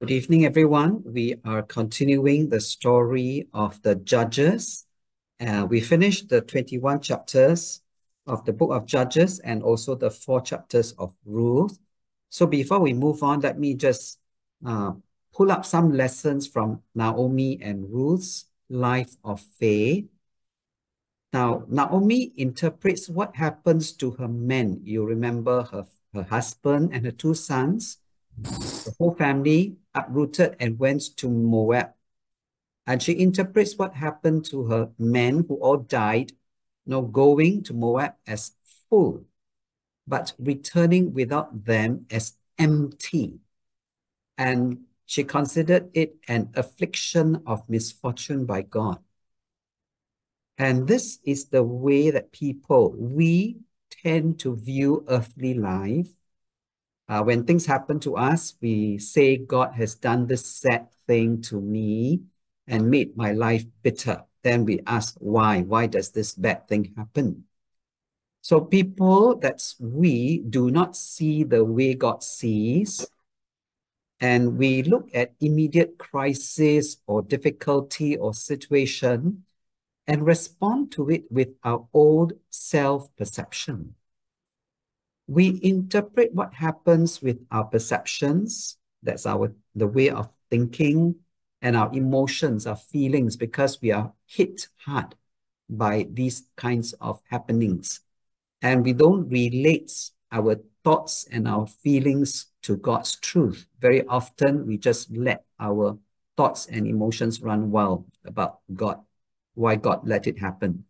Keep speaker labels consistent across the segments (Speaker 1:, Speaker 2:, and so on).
Speaker 1: Good evening, everyone. We are continuing the story of the Judges. Uh, we finished the 21 chapters of the book of Judges and also the four chapters of Ruth. So before we move on, let me just uh, pull up some lessons from Naomi and Ruth's life of faith. Now, Naomi interprets what happens to her men. You remember her, her husband and her two sons. The whole family uprooted and went to Moab. And she interprets what happened to her men who all died, know, going to Moab as full, but returning without them as empty. And she considered it an affliction of misfortune by God. And this is the way that people, we tend to view earthly life uh, when things happen to us, we say, God has done this sad thing to me and made my life bitter. Then we ask, why? Why does this bad thing happen? So people, that's we, do not see the way God sees. And we look at immediate crisis or difficulty or situation and respond to it with our old self-perception we interpret what happens with our perceptions. That's our the way of thinking and our emotions our feelings because we are hit hard by these kinds of happenings. And we don't relate our thoughts and our feelings to God's truth. Very often we just let our thoughts and emotions run wild about God why God let it happen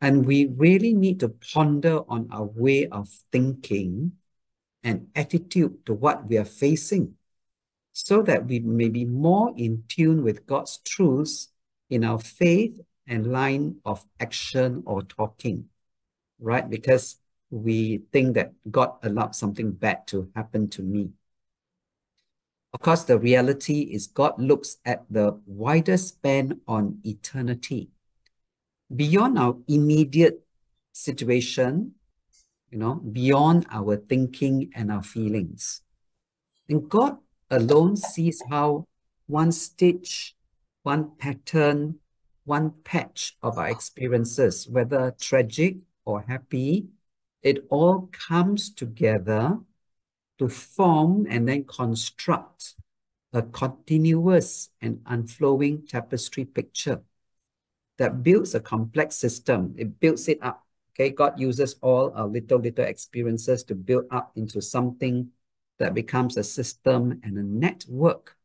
Speaker 1: and we really need to ponder on our way of thinking and attitude to what we are facing so that we may be more in tune with God's truths in our faith and line of action or talking, right? Because we think that God allowed something bad to happen to me. Of course, the reality is God looks at the wider span on eternity beyond our immediate situation, you know, beyond our thinking and our feelings. And God alone sees how one stitch, one pattern, one patch of our experiences, whether tragic or happy, it all comes together to form and then construct a continuous and unflowing tapestry picture that builds a complex system. It builds it up. Okay, God uses all our little, little experiences to build up into something that becomes a system and a network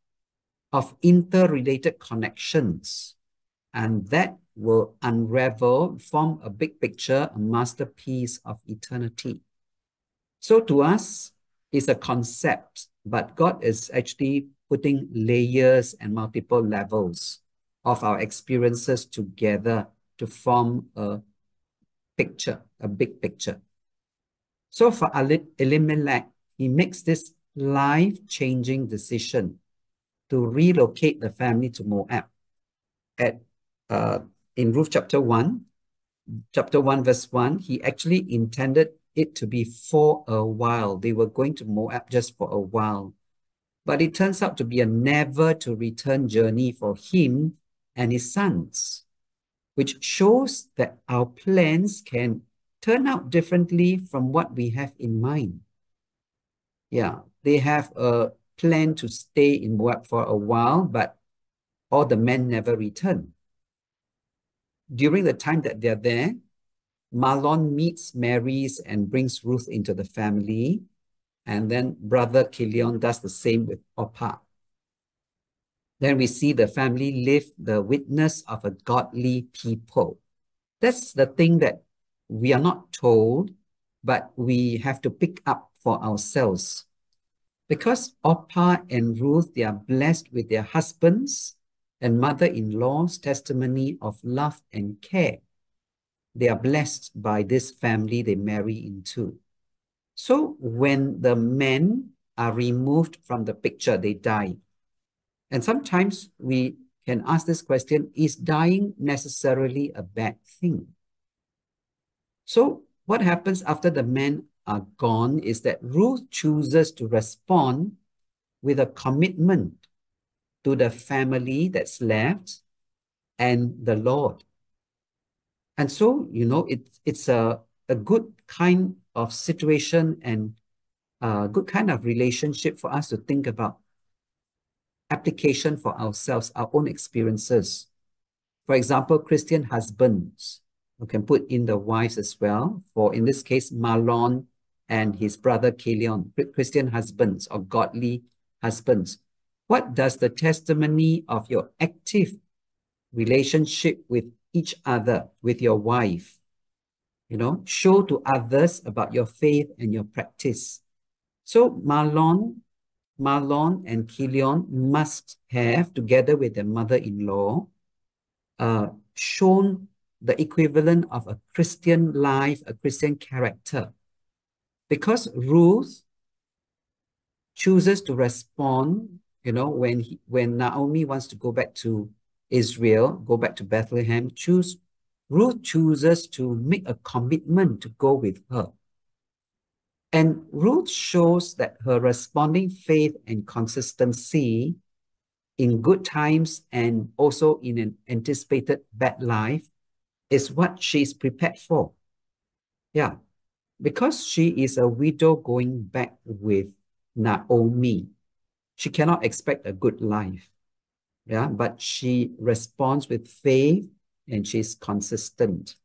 Speaker 1: of interrelated connections. And that will unravel, form a big picture, a masterpiece of eternity. So to us, it's a concept, but God is actually putting layers and multiple levels of our experiences together to form a picture, a big picture. So for Elimelech, he makes this life-changing decision to relocate the family to Moab. At uh, in Ruth chapter 1, chapter 1, verse 1, he actually intended it to be for a while. They were going to Moab just for a while. But it turns out to be a never to return journey for him and his sons, which shows that our plans can turn out differently from what we have in mind. Yeah, they have a plan to stay in Moab for a while, but all the men never return. During the time that they're there, Mahlon meets Mary's and brings Ruth into the family. And then brother Chilion does the same with Orpah. Then we see the family live the witness of a godly people. That's the thing that we are not told, but we have to pick up for ourselves. Because Orpah and Ruth, they are blessed with their husbands and mother-in-law's testimony of love and care. They are blessed by this family they marry into. So when the men are removed from the picture, they die. And sometimes we can ask this question, is dying necessarily a bad thing? So what happens after the men are gone is that Ruth chooses to respond with a commitment to the family that's left and the Lord. And so, you know, it, it's a, a good kind of situation and a good kind of relationship for us to think about application for ourselves, our own experiences. For example, Christian husbands, we can put in the wives as well. For in this case, Mahlon and his brother Chilion, Christian husbands or godly husbands. What does the testimony of your active relationship with each other, with your wife, you know, show to others about your faith and your practice? So Mahlon, Mahlon and Chilion must have, together with their mother-in-law, uh, shown the equivalent of a Christian life, a Christian character. Because Ruth chooses to respond, you know, when he, when Naomi wants to go back to Israel, go back to Bethlehem, choose Ruth chooses to make a commitment to go with her. And Ruth shows that her responding faith and consistency in good times and also in an anticipated bad life is what she is prepared for. Yeah, because she is a widow going back with Naomi, she cannot expect a good life. Yeah, but she responds with faith and she's consistent.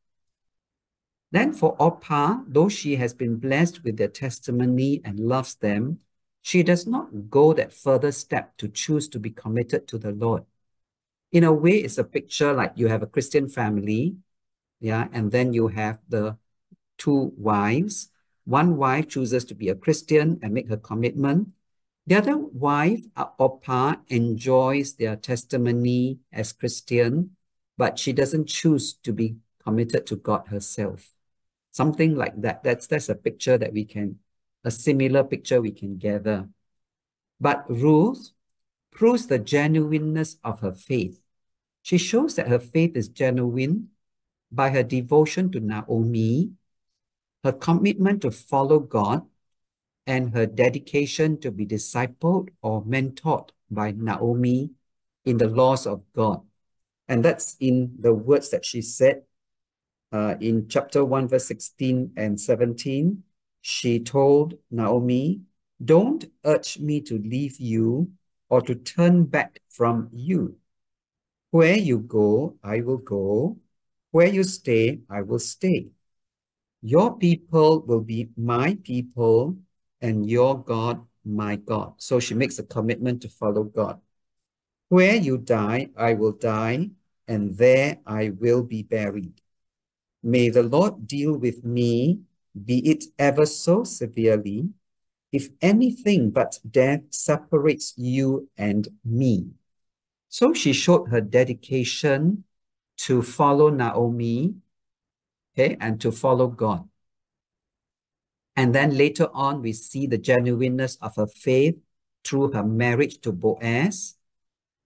Speaker 1: Then for Orpah, though she has been blessed with their testimony and loves them, she does not go that further step to choose to be committed to the Lord. In a way, it's a picture like you have a Christian family, yeah, and then you have the two wives. One wife chooses to be a Christian and make her commitment. The other wife, uh, Orpah, enjoys their testimony as Christian, but she doesn't choose to be committed to God herself. Something like that. That's, that's a picture that we can, a similar picture we can gather. But Ruth proves the genuineness of her faith. She shows that her faith is genuine by her devotion to Naomi, her commitment to follow God, and her dedication to be discipled or mentored by Naomi in the laws of God. And that's in the words that she said uh, in chapter 1, verse 16 and 17. She told Naomi, Don't urge me to leave you or to turn back from you. Where you go, I will go. Where you stay, I will stay. Your people will be my people, and your God, my God. So she makes a commitment to follow God. Where you die, I will die, and there I will be buried. May the Lord deal with me, be it ever so severely, if anything but death separates you and me. So she showed her dedication to follow Naomi, okay, and to follow God. And then later on, we see the genuineness of her faith through her marriage to Boaz,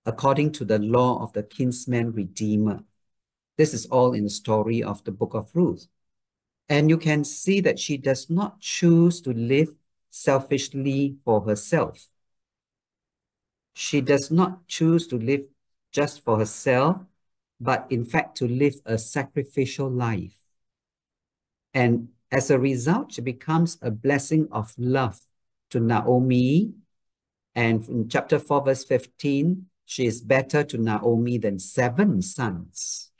Speaker 1: according to the law of the kinsman redeemer. This is all in the story of the book of Ruth. And you can see that she does not choose to live selfishly for herself. She does not choose to live just for herself, but in fact to live a sacrificial life. And as a result, she becomes a blessing of love to Naomi. And in chapter 4, verse 15, she is better to Naomi than seven sons.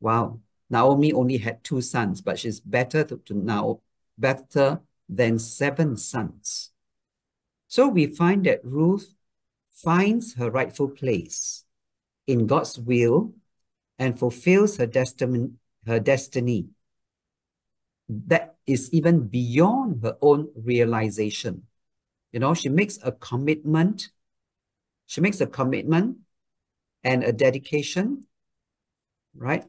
Speaker 1: Wow. Naomi only had two sons, but she's better to, to now better than seven sons. So we find that Ruth finds her rightful place in God's will and fulfills her destiny, her destiny that is even beyond her own realization. You know, she makes a commitment. She makes a commitment and a dedication, right?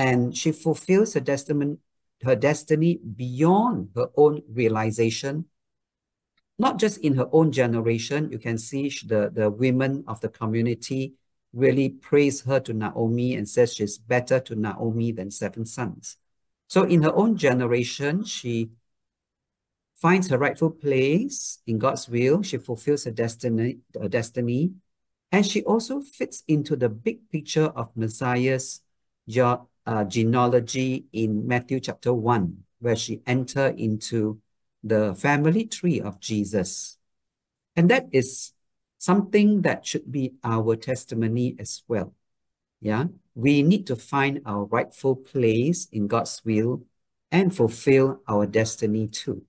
Speaker 1: And she fulfills her destiny, her destiny beyond her own realization. Not just in her own generation, you can see the, the women of the community really praise her to Naomi and says she's better to Naomi than seven sons. So in her own generation, she finds her rightful place in God's will. She fulfills her destiny, her destiny. And she also fits into the big picture of Messiah's uh, genealogy in Matthew chapter 1, where she entered into the family tree of Jesus. And that is something that should be our testimony as well. Yeah, we need to find our rightful place in God's will and fulfill our destiny too.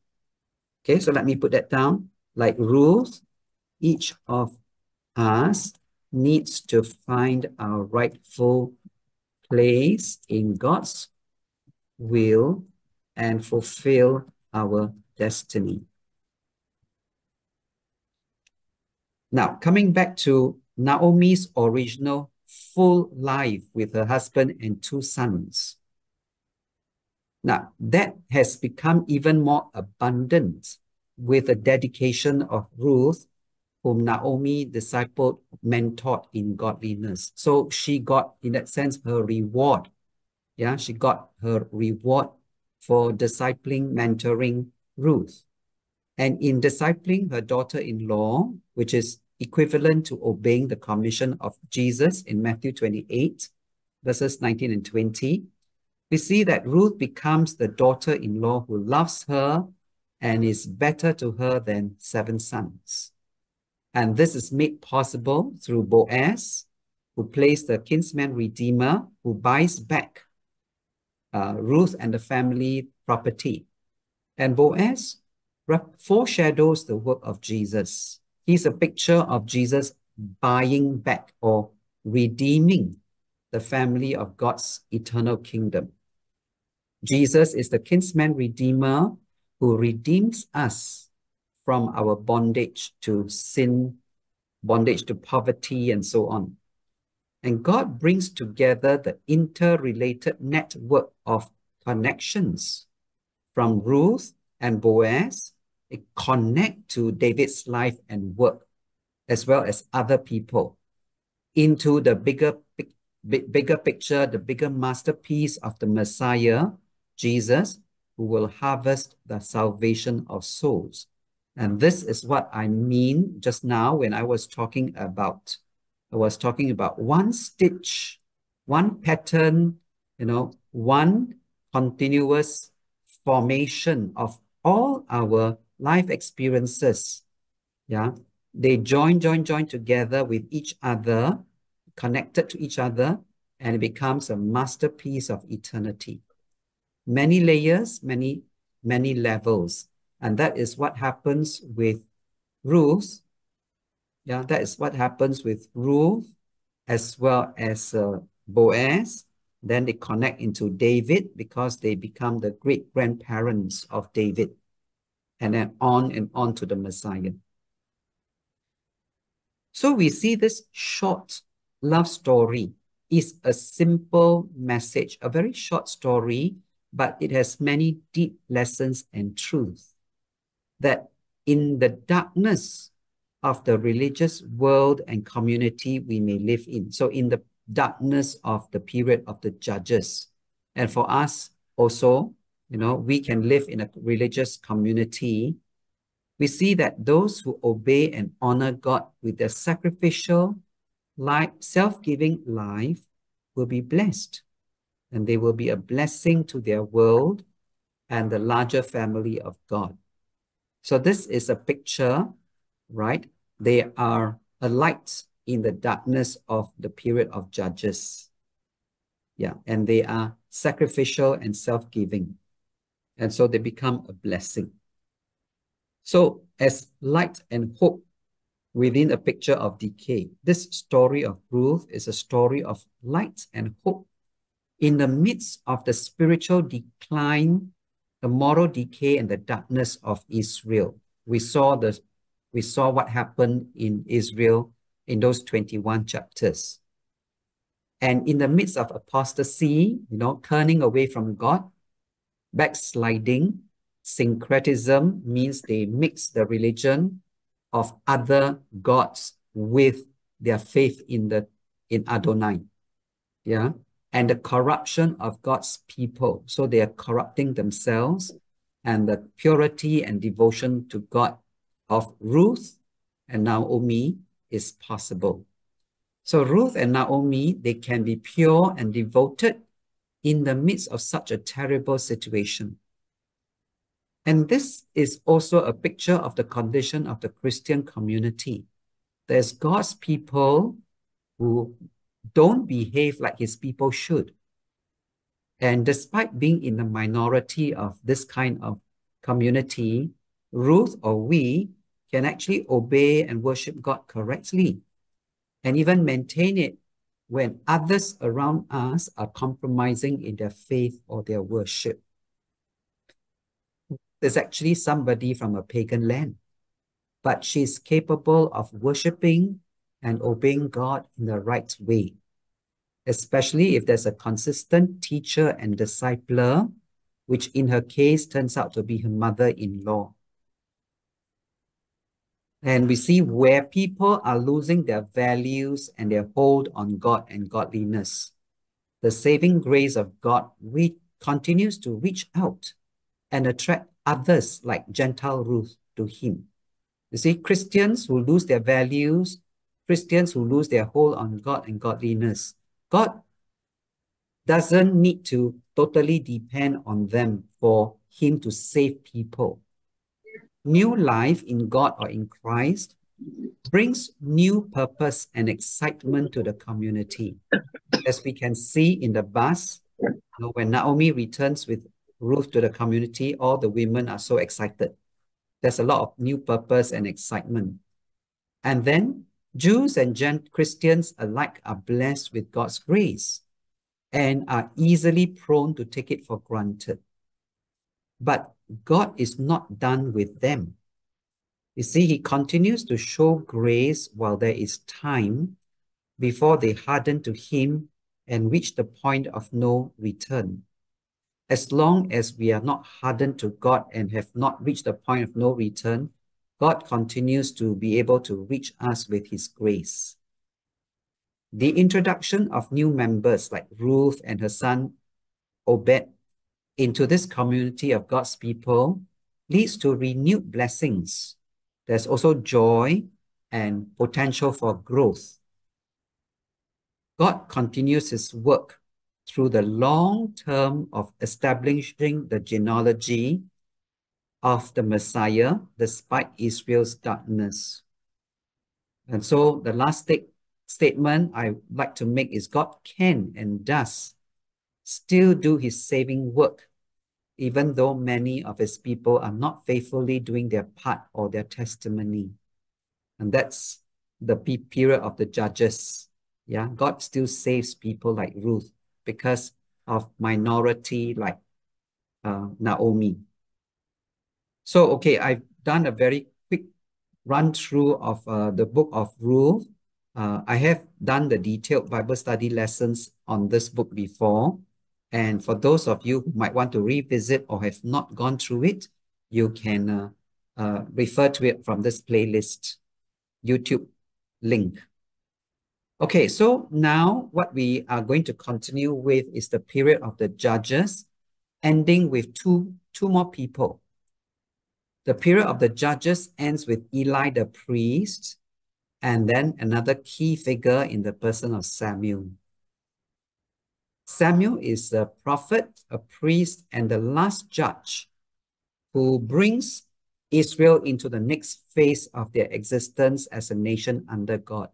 Speaker 1: Okay, so let me put that down. Like Ruth, each of us needs to find our rightful place in God's will and fulfill our destiny. Now, coming back to Naomi's original full life with her husband and two sons. Now, that has become even more abundant with the dedication of Ruth, whom Naomi discipled, mentored in godliness. So she got, in that sense, her reward. Yeah, she got her reward for discipling, mentoring Ruth. And in discipling her daughter-in-law, which is equivalent to obeying the commission of Jesus in Matthew 28, verses 19 and 20, we see that Ruth becomes the daughter-in-law who loves her and is better to her than seven sons. And this is made possible through Boaz, who plays the kinsman redeemer, who buys back uh, Ruth and the family property. And Boaz foreshadows the work of Jesus. He's a picture of Jesus buying back or redeeming the family of God's eternal kingdom. Jesus is the kinsman redeemer who redeems us from our bondage to sin, bondage to poverty, and so on. And God brings together the interrelated network of connections from Ruth and Boaz, it connect to David's life and work, as well as other people, into the bigger, big, bigger picture, the bigger masterpiece of the Messiah, Jesus, who will harvest the salvation of souls. And this is what I mean just now when I was talking about, I was talking about one stitch, one pattern, you know, one continuous formation of all our life experiences. Yeah, they join, join, join together with each other, connected to each other, and it becomes a masterpiece of eternity many layers, many, many levels. And that is what happens with Ruth. Yeah, that is what happens with Ruth as well as uh, Boaz. Then they connect into David because they become the great grandparents of David. And then on and on to the Messiah. So we see this short love story is a simple message, a very short story but it has many deep lessons and truths that in the darkness of the religious world and community we may live in. So in the darkness of the period of the judges. And for us also, you know, we can live in a religious community. We see that those who obey and honor God with their sacrificial, life, self-giving life will be blessed and they will be a blessing to their world and the larger family of God. So this is a picture, right? They are a light in the darkness of the period of Judges. Yeah, and they are sacrificial and self-giving. And so they become a blessing. So as light and hope within a picture of decay, this story of Ruth is a story of light and hope in the midst of the spiritual decline, the moral decay and the darkness of Israel. We saw the we saw what happened in Israel in those 21 chapters. And in the midst of apostasy, you know, turning away from God, backsliding, syncretism means they mix the religion of other gods with their faith in the in Adonai. Yeah and the corruption of God's people. So they are corrupting themselves and the purity and devotion to God of Ruth and Naomi is possible. So Ruth and Naomi, they can be pure and devoted in the midst of such a terrible situation. And this is also a picture of the condition of the Christian community. There's God's people who don't behave like his people should. And despite being in the minority of this kind of community, Ruth or we can actually obey and worship God correctly and even maintain it when others around us are compromising in their faith or their worship. There's actually somebody from a pagan land, but she's capable of worshiping and obeying God in the right way, especially if there's a consistent teacher and discipler, which in her case turns out to be her mother-in-law. And we see where people are losing their values and their hold on God and godliness. The saving grace of God we continues to reach out and attract others like Gentile Ruth to him. You see, Christians who lose their values, Christians who lose their hold on God and godliness, God doesn't need to totally depend on them for him to save people new life in God or in Christ brings new purpose and excitement to the community. As we can see in the bus, when Naomi returns with Ruth to the community, all the women are so excited. There's a lot of new purpose and excitement. And then Jews and Gen Christians alike are blessed with God's grace and are easily prone to take it for granted. But God is not done with them. You see, he continues to show grace while there is time before they harden to him and reach the point of no return. As long as we are not hardened to God and have not reached the point of no return, God continues to be able to reach us with his grace. The introduction of new members like Ruth and her son Obed into this community of God's people leads to renewed blessings. There's also joy and potential for growth. God continues his work through the long term of establishing the genealogy of the Messiah despite Israel's darkness. And so the last st statement I like to make is God can and does still do his saving work even though many of his people are not faithfully doing their part or their testimony. And that's the period of the judges. Yeah, God still saves people like Ruth because of minority like uh, Naomi. So, okay, I've done a very quick run through of uh, the book of Ruth. Uh, I have done the detailed Bible study lessons on this book before. And for those of you who might want to revisit or have not gone through it, you can uh, uh, refer to it from this playlist YouTube link. Okay, so now what we are going to continue with is the period of the judges, ending with two, two more people. The period of the judges ends with Eli the priest, and then another key figure in the person of Samuel. Samuel is a prophet, a priest, and the last judge who brings Israel into the next phase of their existence as a nation under God.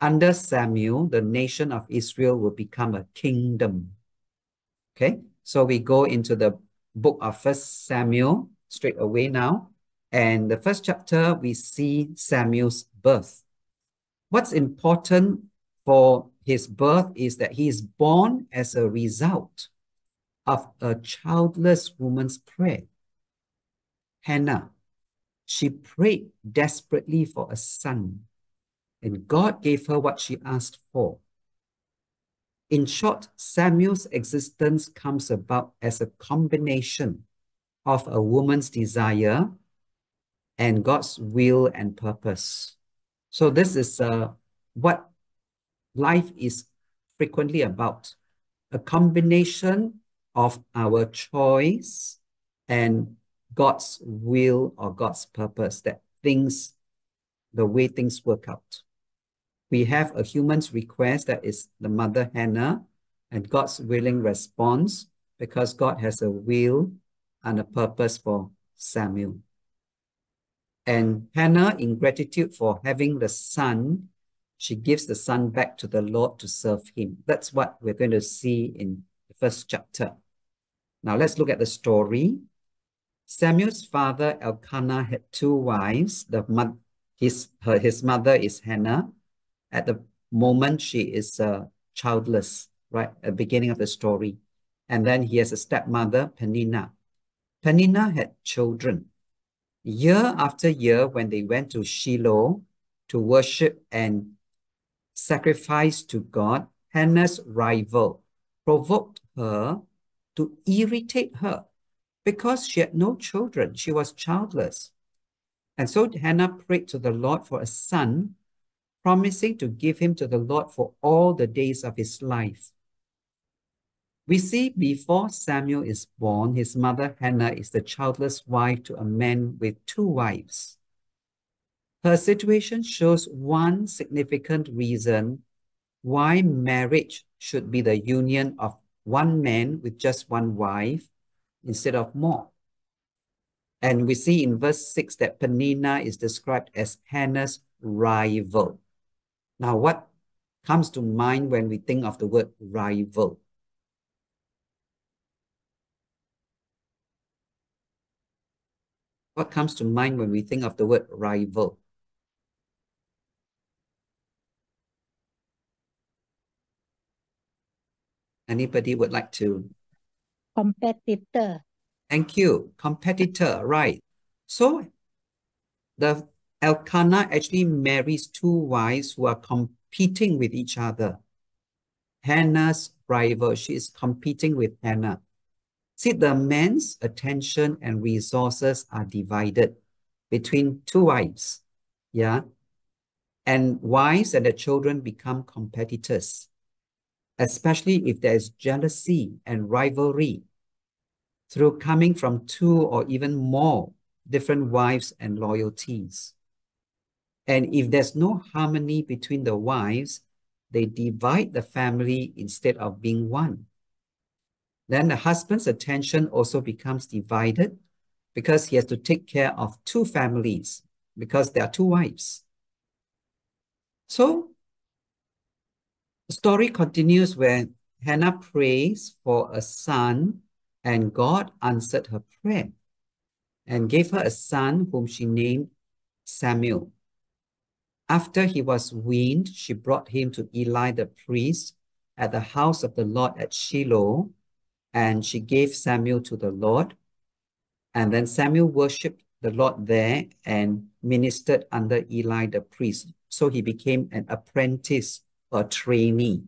Speaker 1: Under Samuel, the nation of Israel will become a kingdom. Okay, so we go into the book of First Samuel straight away now. And the first chapter, we see Samuel's birth. What's important for his birth is that he is born as a result of a childless woman's prayer. Hannah, she prayed desperately for a son, and God gave her what she asked for. In short, Samuel's existence comes about as a combination of a woman's desire and God's will and purpose. So this is uh, what life is frequently about a combination of our choice and God's will or God's purpose that things, the way things work out. we have a human's request that is the mother Hannah and God's willing response because God has a will and a purpose for Samuel. And Hannah, in gratitude for having the son, she gives the son back to the Lord to serve him. That's what we're going to see in the first chapter. Now let's look at the story. Samuel's father Elkanah had two wives. The his her his mother is Hannah. At the moment she is uh, childless, right at the beginning of the story, and then he has a stepmother Peninnah. Peninnah had children. Year after year, when they went to Shiloh to worship and sacrifice to God, Hannah's rival provoked her to irritate her because she had no children. She was childless. And so Hannah prayed to the Lord for a son, promising to give him to the Lord for all the days of his life. We see before Samuel is born, his mother Hannah is the childless wife to a man with two wives. Her situation shows one significant reason why marriage should be the union of one man with just one wife instead of more. And we see in verse 6 that Peninnah is described as Hannah's rival. Now, what comes to mind when we think of the word rival? What comes to mind when we think of the word rival? Anybody would like to?
Speaker 2: Competitor.
Speaker 1: Thank you. Competitor, right. So the Elkanah actually marries two wives who are competing with each other. Hannah's rival, she is competing with Hannah. See, the man's attention and resources are divided between two wives. Yeah. And wives and the children become competitors, especially if there is jealousy and rivalry through coming from two or even more different wives and loyalties. And if there's no harmony between the wives, they divide the family instead of being one. Then the husband's attention also becomes divided because he has to take care of two families because there are two wives. So the story continues where Hannah prays for a son and God answered her prayer and gave her a son whom she named Samuel. After he was weaned, she brought him to Eli the priest at the house of the Lord at Shiloh, and she gave Samuel to the Lord. And then Samuel worshipped the Lord there and ministered under Eli the priest. So he became an apprentice or trainee.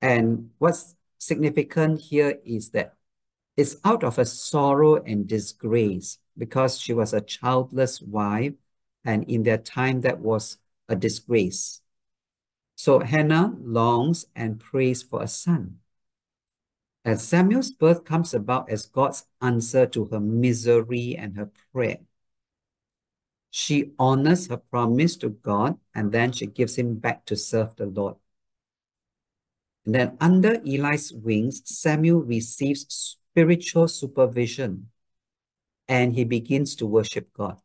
Speaker 1: And what's significant here is that it's out of a sorrow and disgrace because she was a childless wife, and in their time that was a disgrace. So Hannah longs and prays for a son. And Samuel's birth comes about as God's answer to her misery and her prayer. She honors her promise to God and then she gives him back to serve the Lord. And then under Eli's wings, Samuel receives spiritual supervision and he begins to worship God.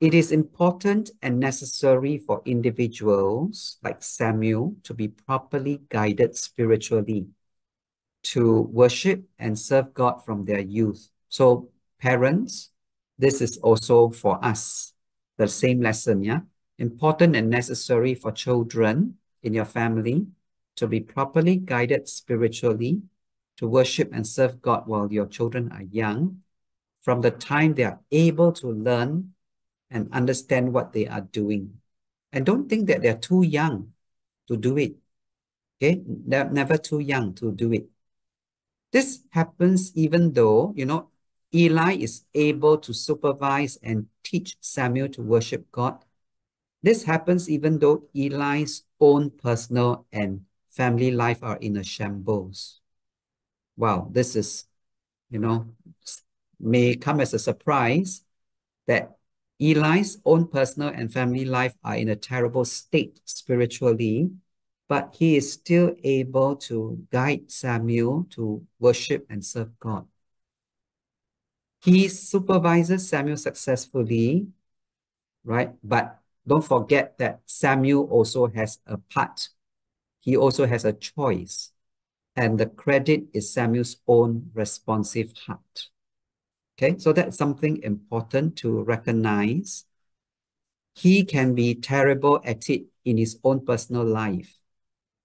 Speaker 1: It is important and necessary for individuals like Samuel to be properly guided spiritually to worship and serve God from their youth. So parents, this is also for us, the same lesson, yeah? Important and necessary for children in your family to be properly guided spiritually to worship and serve God while your children are young, from the time they are able to learn and understand what they are doing. And don't think that they're too young to do it. Okay, they're never too young to do it. This happens even though, you know, Eli is able to supervise and teach Samuel to worship God. This happens even though Eli's own personal and family life are in a shambles wow, this is, you know, may come as a surprise that Eli's own personal and family life are in a terrible state spiritually, but he is still able to guide Samuel to worship and serve God. He supervises Samuel successfully, right? But don't forget that Samuel also has a part. He also has a choice. And the credit is Samuel's own responsive heart. Okay, so that's something important to recognize. He can be terrible at it in his own personal life,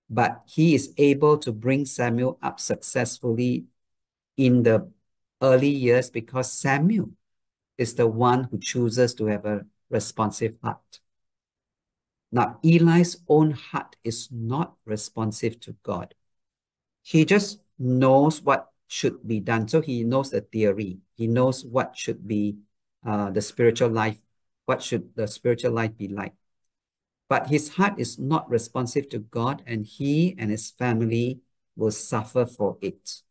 Speaker 1: but he is able to bring Samuel up successfully in the early years because Samuel is the one who chooses to have a responsive heart. Now, Eli's own heart is not responsive to God. He just knows what should be done. So he knows the theory. He knows what should be uh, the spiritual life, what should the spiritual life be like. But his heart is not responsive to God, and he and his family will suffer for it.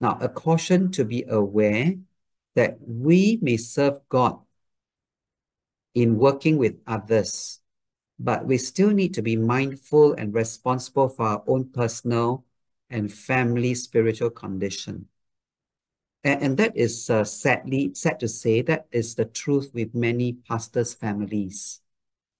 Speaker 1: Now, a caution to be aware that we may serve God in working with others, but we still need to be mindful and responsible for our own personal and family spiritual condition. And, and that is uh, sadly, sad to say, that is the truth with many pastors' families.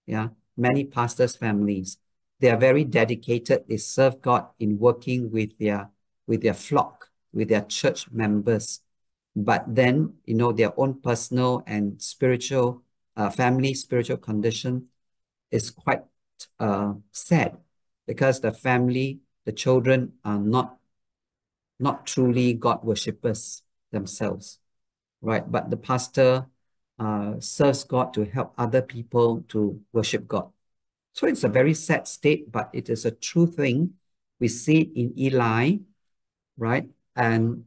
Speaker 1: Yeah, many pastors' families. They are very dedicated. They serve God in working with their, with their flock with their church members. But then, you know, their own personal and spiritual, uh, family spiritual condition is quite uh, sad because the family, the children are not, not truly God worshippers themselves, right? But the pastor uh, serves God to help other people to worship God. So it's a very sad state, but it is a true thing. We see it in Eli, right? And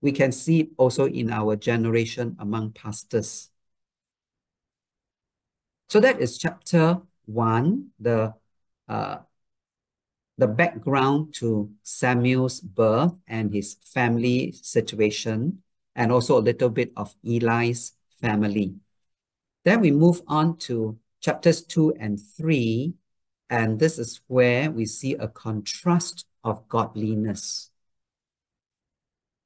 Speaker 1: we can see it also in our generation among pastors. So that is chapter one, the, uh, the background to Samuel's birth and his family situation, and also a little bit of Eli's family. Then we move on to chapters two and three, and this is where we see a contrast of godliness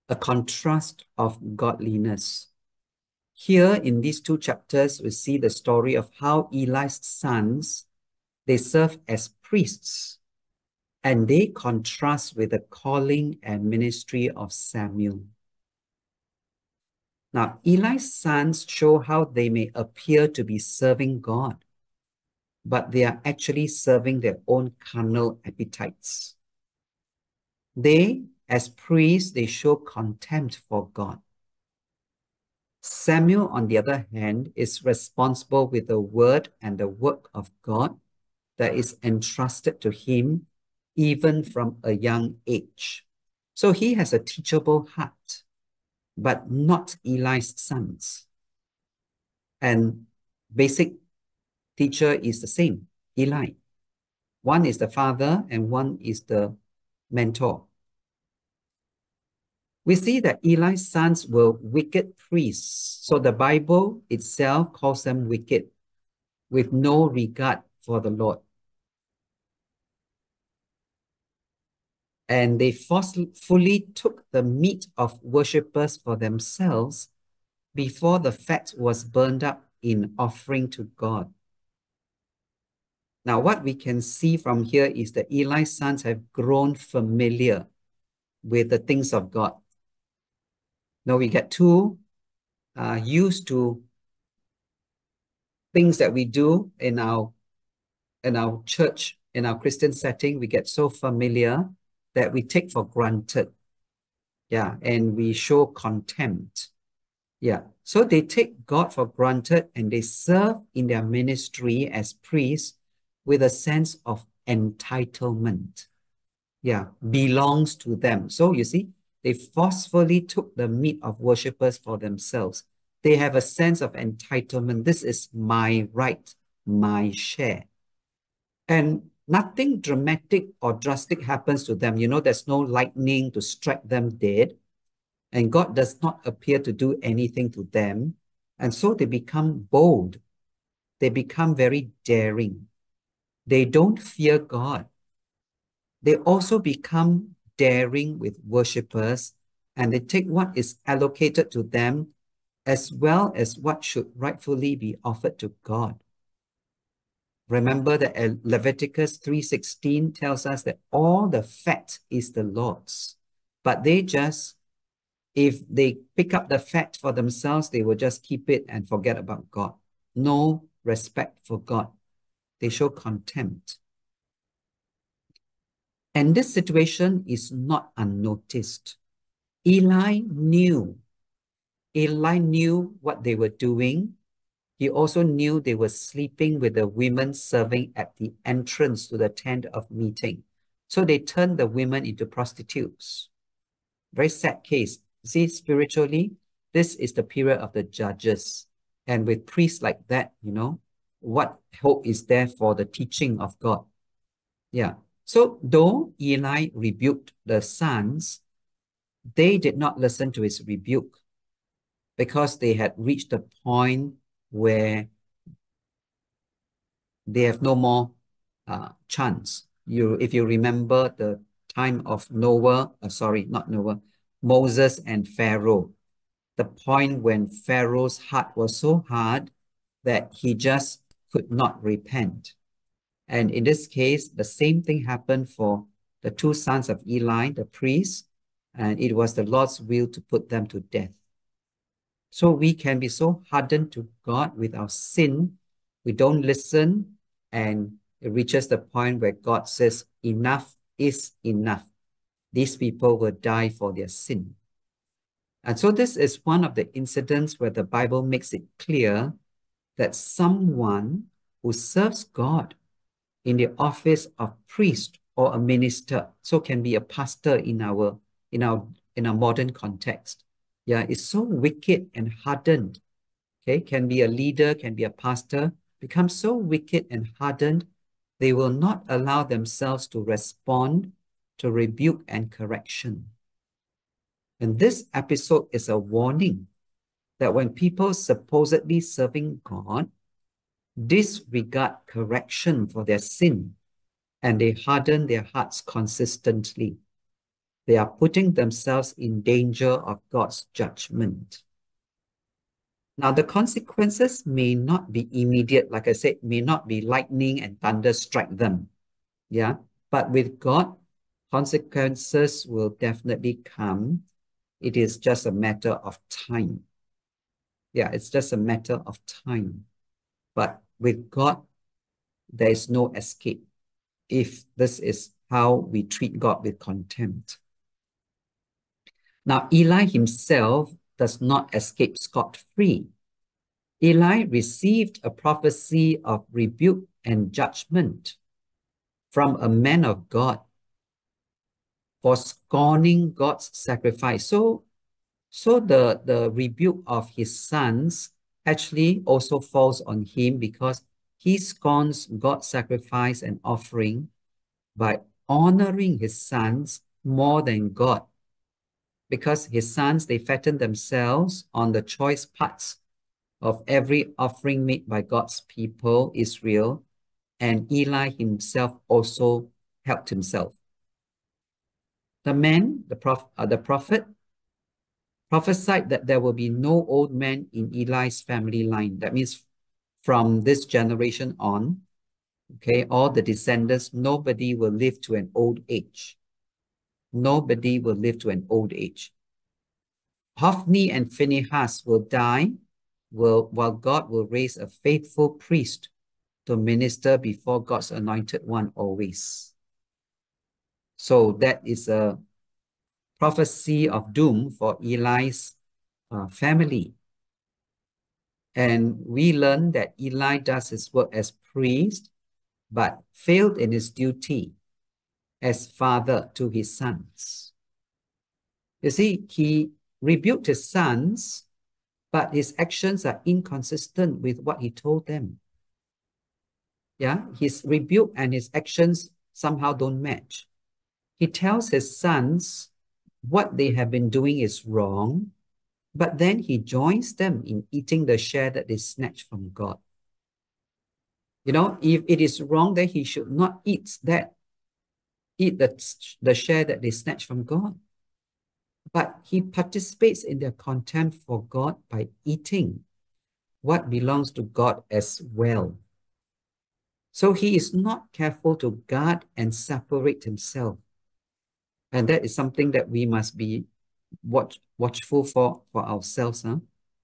Speaker 1: a contrast of godliness. Here in these two chapters, we see the story of how Eli's sons, they serve as priests and they contrast with the calling and ministry of Samuel. Now, Eli's sons show how they may appear to be serving God, but they are actually serving their own carnal appetites. They as priests, they show contempt for God. Samuel, on the other hand, is responsible with the word and the work of God that is entrusted to him even from a young age. So he has a teachable heart, but not Eli's sons. And basic teacher is the same, Eli. One is the father and one is the mentor we see that Eli's sons were wicked priests. So the Bible itself calls them wicked with no regard for the Lord. And they forcefully took the meat of worshippers for themselves before the fat was burned up in offering to God. Now, what we can see from here is that Eli's sons have grown familiar with the things of God. Now we get too uh, used to things that we do in our in our church, in our Christian setting, we get so familiar that we take for granted. Yeah, and we show contempt. Yeah, so they take God for granted and they serve in their ministry as priests with a sense of entitlement. Yeah, belongs to them. So you see, they forcefully took the meat of worshippers for themselves. They have a sense of entitlement. This is my right, my share. And nothing dramatic or drastic happens to them. You know, there's no lightning to strike them dead. And God does not appear to do anything to them. And so they become bold. They become very daring. They don't fear God. They also become daring with worshippers and they take what is allocated to them as well as what should rightfully be offered to God. Remember that Leviticus 3.16 tells us that all the fat is the Lord's, but they just, if they pick up the fat for themselves, they will just keep it and forget about God. No respect for God. They show contempt. And this situation is not unnoticed. Eli knew. Eli knew what they were doing. He also knew they were sleeping with the women serving at the entrance to the tent of meeting. So they turned the women into prostitutes. Very sad case. See, spiritually, this is the period of the judges. And with priests like that, you know, what hope is there for the teaching of God? Yeah. So though Eli rebuked the sons, they did not listen to his rebuke because they had reached the point where they have no more uh, chance. You, if you remember the time of Noah, uh, sorry, not Noah, Moses and Pharaoh, the point when Pharaoh's heart was so hard that he just could not repent. And in this case, the same thing happened for the two sons of Eli, the priests, and it was the Lord's will to put them to death. So we can be so hardened to God with our sin, we don't listen, and it reaches the point where God says, enough is enough. These people will die for their sin. And so this is one of the incidents where the Bible makes it clear that someone who serves God in the office of priest or a minister, so can be a pastor in our in our in our modern context. Yeah, it's so wicked and hardened. Okay, can be a leader, can be a pastor, become so wicked and hardened, they will not allow themselves to respond to rebuke and correction. And this episode is a warning that when people supposedly serving God disregard correction for their sin and they harden their hearts consistently, they are putting themselves in danger of God's judgment. Now, the consequences may not be immediate, like I said, may not be lightning and thunder strike them. Yeah, but with God, consequences will definitely come. It is just a matter of time. Yeah, it's just a matter of time. But with God, there is no escape if this is how we treat God with contempt. Now, Eli himself does not escape scot-free. Eli received a prophecy of rebuke and judgment from a man of God for scorning God's sacrifice. So, so the, the rebuke of his sons actually also falls on him because he scorns God's sacrifice and offering by honoring his sons more than God because his sons, they fatten themselves on the choice parts of every offering made by God's people, Israel, and Eli himself also helped himself. The man, the, prof, uh, the prophet, prophesied that there will be no old man in Eli's family line. That means from this generation on, okay, all the descendants, nobody will live to an old age nobody will live to an old age. Hophni and Phinehas will die will, while God will raise a faithful priest to minister before God's anointed one always. So that is a prophecy of doom for Eli's uh, family. And we learn that Eli does his work as priest, but failed in his duty as father to his sons. You see, he rebuked his sons, but his actions are inconsistent with what he told them. Yeah, his rebuke and his actions somehow don't match. He tells his sons what they have been doing is wrong, but then he joins them in eating the share that they snatched from God. You know, if it is wrong, then he should not eat that, eat the, the share that they snatched from God. But he participates in their contempt for God by eating what belongs to God as well. So he is not careful to guard and separate himself. And that is something that we must be watch, watchful for, for ourselves. Huh?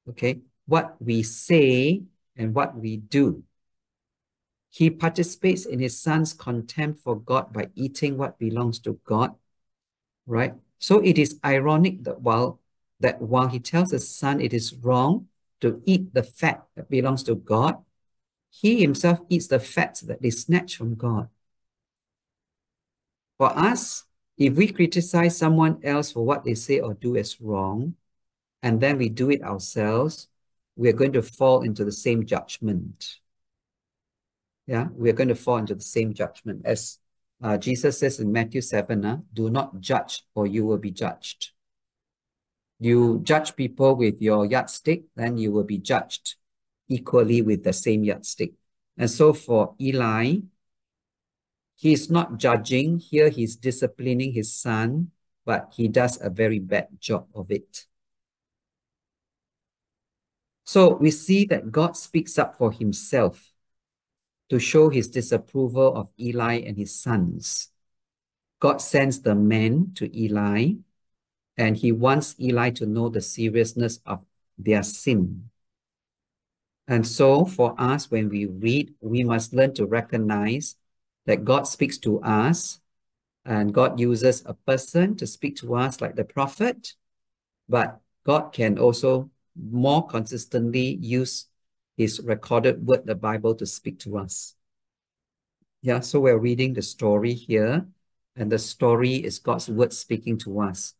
Speaker 1: Okay, what we say and what we do. He participates in his son's contempt for God by eating what belongs to God, right? So it is ironic that while that while he tells his son it is wrong to eat the fat that belongs to God, he himself eats the fat they snatch from God. For us, if we criticize someone else for what they say or do as wrong, and then we do it ourselves, we're going to fall into the same judgment yeah, we are going to fall into the same judgment as uh, Jesus says in Matthew 7, uh, do not judge or you will be judged. You judge people with your yardstick, then you will be judged equally with the same yardstick. And so for Eli, he's not judging. Here he's disciplining his son, but he does a very bad job of it. So we see that God speaks up for himself to show his disapproval of Eli and his sons. God sends the men to Eli, and he wants Eli to know the seriousness of their sin. And so, for us, when we read, we must learn to recognize that God speaks to us, and God uses a person to speak to us, like the prophet, but God can also more consistently use his recorded word, the Bible, to speak to us. Yeah, so we're reading the story here, and the story is God's word speaking to us.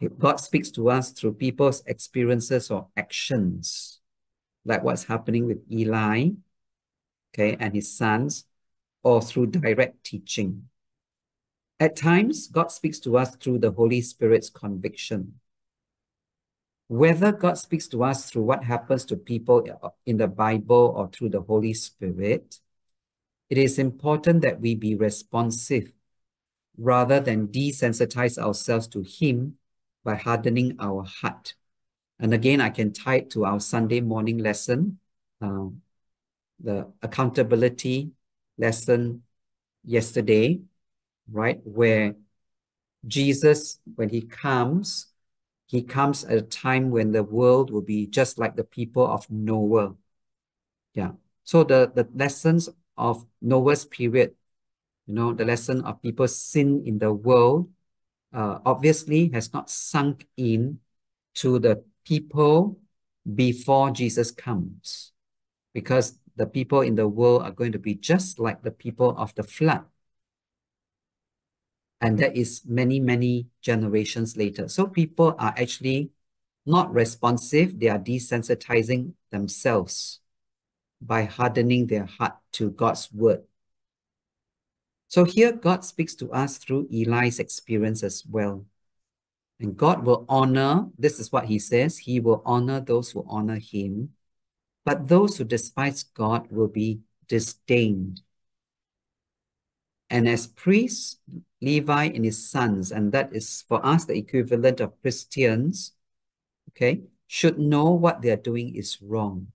Speaker 1: If God speaks to us through people's experiences or actions, like what's happening with Eli, okay, and his sons, or through direct teaching. At times, God speaks to us through the Holy Spirit's conviction. Whether God speaks to us through what happens to people in the Bible or through the Holy Spirit, it is important that we be responsive rather than desensitize ourselves to Him by hardening our heart. And again, I can tie it to our Sunday morning lesson, uh, the accountability lesson yesterday, right? Where Jesus, when He comes, he comes at a time when the world will be just like the people of Noah. Yeah. So the, the lessons of Noah's period, you know, the lesson of people's sin in the world, uh, obviously has not sunk in to the people before Jesus comes. Because the people in the world are going to be just like the people of the flood and that is many, many generations later. So people are actually not responsive. They are desensitizing themselves by hardening their heart to God's word. So here God speaks to us through Eli's experience as well. And God will honor, this is what he says, he will honor those who honor him, but those who despise God will be disdained. And as priests, Levi and his sons, and that is for us the equivalent of Christians, okay, should know what they are doing is wrong.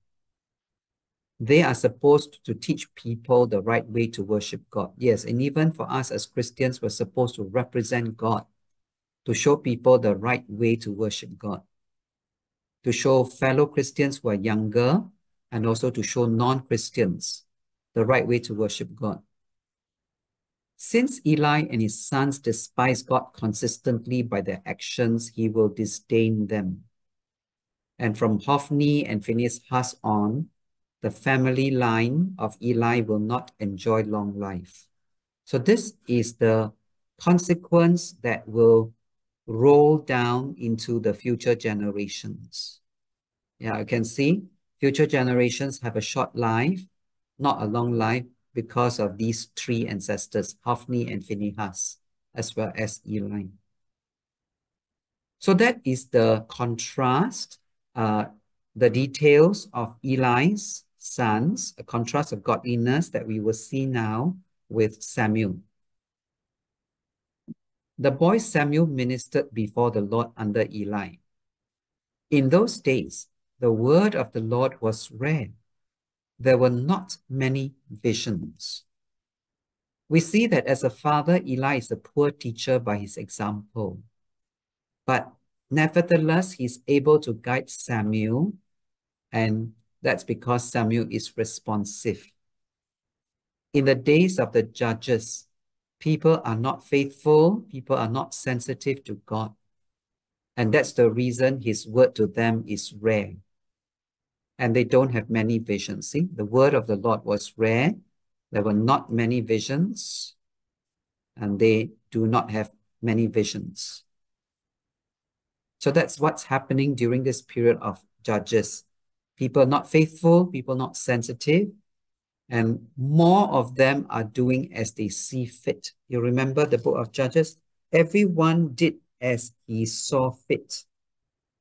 Speaker 1: They are supposed to teach people the right way to worship God. Yes, and even for us as Christians, we're supposed to represent God, to show people the right way to worship God, to show fellow Christians who are younger, and also to show non-Christians the right way to worship God. Since Eli and his sons despise God consistently by their actions, he will disdain them. And from Hophni and Phinehas on, the family line of Eli will not enjoy long life. So this is the consequence that will roll down into the future generations. Yeah, you can see future generations have a short life, not a long life, because of these three ancestors, Hophni and Phinehas, as well as Eli. So that is the contrast, uh, the details of Eli's sons, a contrast of godliness that we will see now with Samuel. The boy Samuel ministered before the Lord under Eli. In those days, the word of the Lord was rare. There were not many visions. We see that as a father, Eli is a poor teacher by his example. But nevertheless, he's able to guide Samuel, and that's because Samuel is responsive. In the days of the judges, people are not faithful, people are not sensitive to God. And that's the reason his word to them is rare. And they don't have many visions. See, the word of the Lord was rare. There were not many visions. And they do not have many visions. So that's what's happening during this period of judges. People not faithful, people not sensitive, and more of them are doing as they see fit. You remember the book of Judges? Everyone did as he saw fit.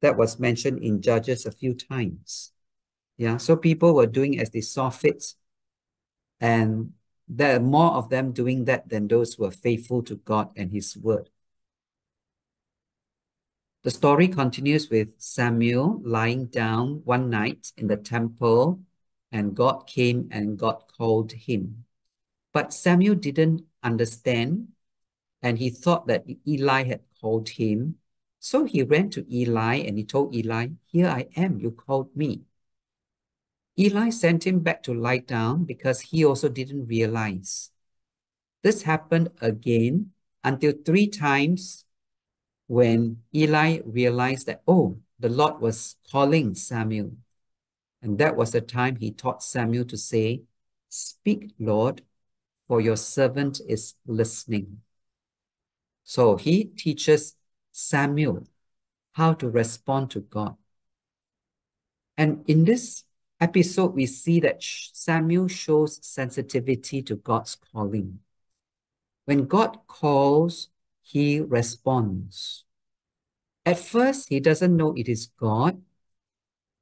Speaker 1: That was mentioned in Judges a few times. Yeah, so people were doing as they saw fit. And there are more of them doing that than those who are faithful to God and his word. The story continues with Samuel lying down one night in the temple, and God came and God called him. But Samuel didn't understand, and he thought that Eli had called him. So he ran to Eli and he told Eli, Here I am, you called me. Eli sent him back to lie down because he also didn't realize. This happened again until three times when Eli realized that, oh, the Lord was calling Samuel. And that was the time he taught Samuel to say, Speak, Lord, for your servant is listening. So he teaches Samuel how to respond to God. And in this episode, we see that Samuel shows sensitivity to God's calling. When God calls, he responds. At first, he doesn't know it is God,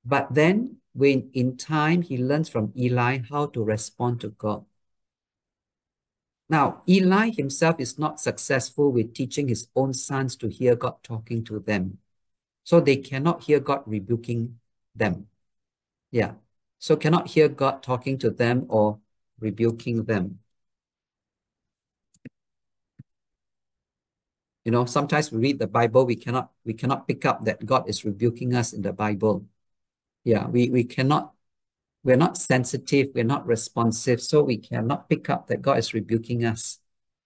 Speaker 1: but then when in time he learns from Eli how to respond to God. Now, Eli himself is not successful with teaching his own sons to hear God talking to them. So they cannot hear God rebuking them. Yeah. So cannot hear God talking to them or rebuking them. You know, sometimes we read the Bible, we cannot we cannot pick up that God is rebuking us in the Bible. Yeah, we, we cannot, we're not sensitive, we're not responsive, so we cannot pick up that God is rebuking us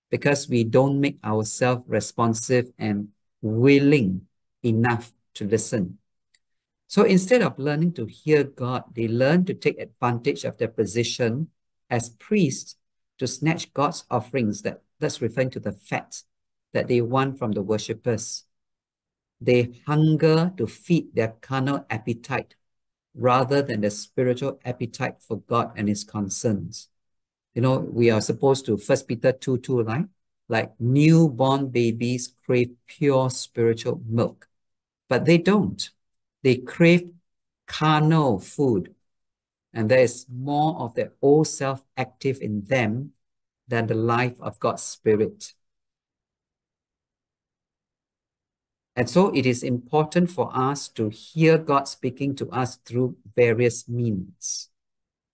Speaker 1: because we don't make ourselves responsive and willing enough to listen. So instead of learning to hear God, they learn to take advantage of their position as priests to snatch God's offerings. That, that's referring to the fat that they want from the worshippers. They hunger to feed their carnal appetite rather than the spiritual appetite for God and his concerns. You know, we are supposed to, First Peter 2, 2, right? Like newborn babies crave pure spiritual milk, but they don't. They crave carnal food. And there is more of their old self active in them than the life of God's Spirit. And so it is important for us to hear God speaking to us through various means.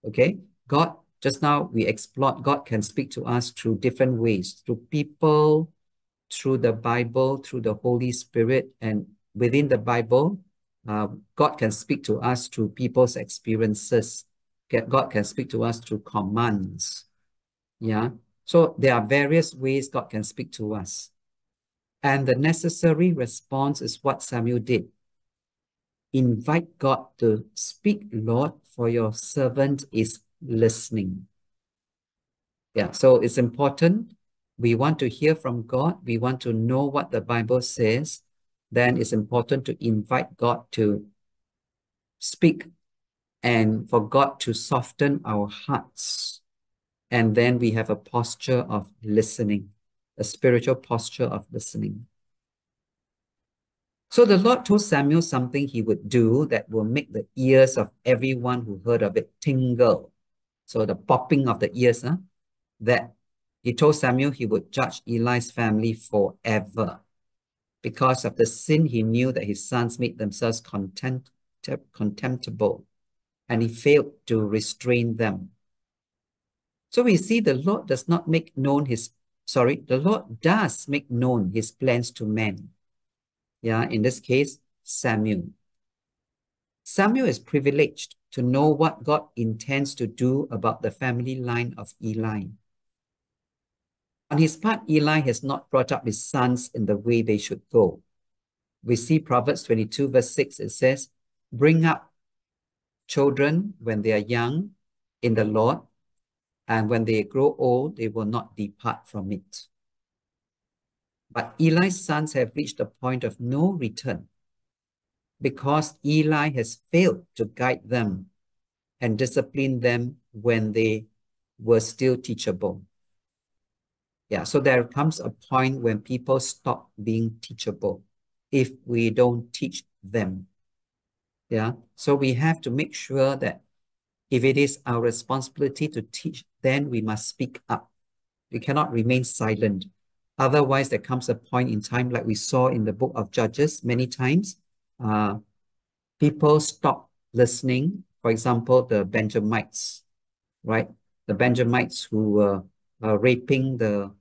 Speaker 1: Okay? God, just now we explored, God can speak to us through different ways, through people, through the Bible, through the Holy Spirit, and within the Bible, uh, God can speak to us through people's experiences. God can speak to us through commands. Yeah. So there are various ways God can speak to us. And the necessary response is what Samuel did. Invite God to speak, Lord, for your servant is listening. Yeah, so it's important. We want to hear from God. We want to know what the Bible says. Then it's important to invite God to speak and for God to soften our hearts. And then we have a posture of listening a spiritual posture of listening. So the Lord told Samuel something he would do that will make the ears of everyone who heard of it tingle. So the popping of the ears, huh? that he told Samuel he would judge Eli's family forever. Because of the sin, he knew that his sons made themselves contempt, contemptible, and he failed to restrain them. So we see the Lord does not make known his, sorry, the Lord does make known his plans to men. Yeah, in this case, Samuel. Samuel is privileged to know what God intends to do about the family line of Eli. On his part, Eli has not brought up his sons in the way they should go. We see Proverbs 22, verse 6, it says, Bring up children when they are young in the Lord, and when they grow old, they will not depart from it. But Eli's sons have reached a point of no return because Eli has failed to guide them and discipline them when they were still teachable. Yeah, so there comes a point when people stop being teachable if we don't teach them. Yeah, so we have to make sure that if it is our responsibility to teach, then we must speak up. We cannot remain silent. Otherwise, there comes a point in time, like we saw in the book of Judges many times, uh, people stop listening. For example, the Benjamites, right? The Benjamites who were uh, raping the,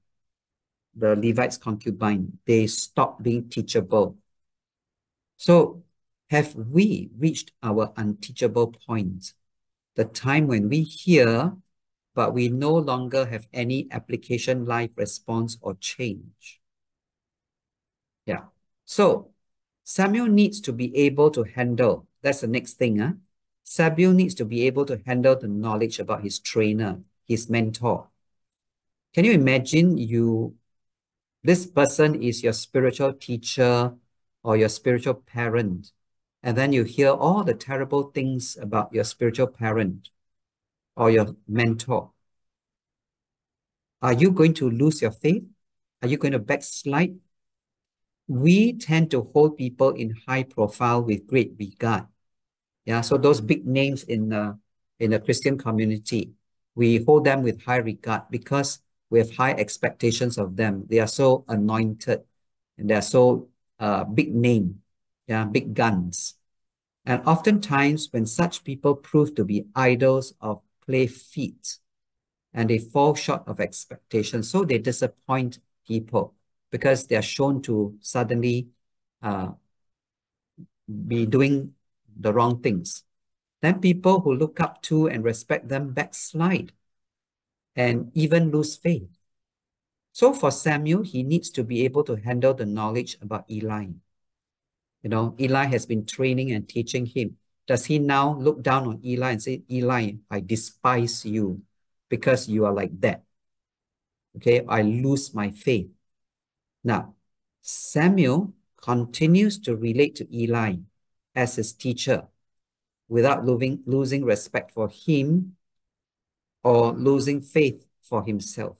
Speaker 1: the Levites' concubine, they stopped being teachable. So have we reached our unteachable point? The time when we hear, but we no longer have any application life response or change. Yeah. So Samuel needs to be able to handle, that's the next thing. Huh? Samuel needs to be able to handle the knowledge about his trainer, his mentor. Can you imagine you, this person is your spiritual teacher or your spiritual parent, and then you hear all the terrible things about your spiritual parent or your mentor. Are you going to lose your faith? Are you going to backslide? We tend to hold people in high profile with great regard. Yeah, so those mm-hmm. big names in the in the Christian community, we hold them with high regard because we have high expectations of them. They are so anointed and they are so uh, big name yeah, big guns. And oftentimes, when such people prove to be idols of play feet, and they fall short of expectations, so they disappoint people because they are shown to suddenly uh, be doing the wrong things. Then people who look up to and respect them backslide and even lose faith. So for Samuel, he needs to be able to handle the knowledge about Eli. You know, Eli has been training and teaching him. Does he now look down on Eli and say, Eli, I despise you because you are like that? Okay, I lose my faith. Now, Samuel continues to relate to Eli as his teacher without losing, losing respect for him or losing faith for himself.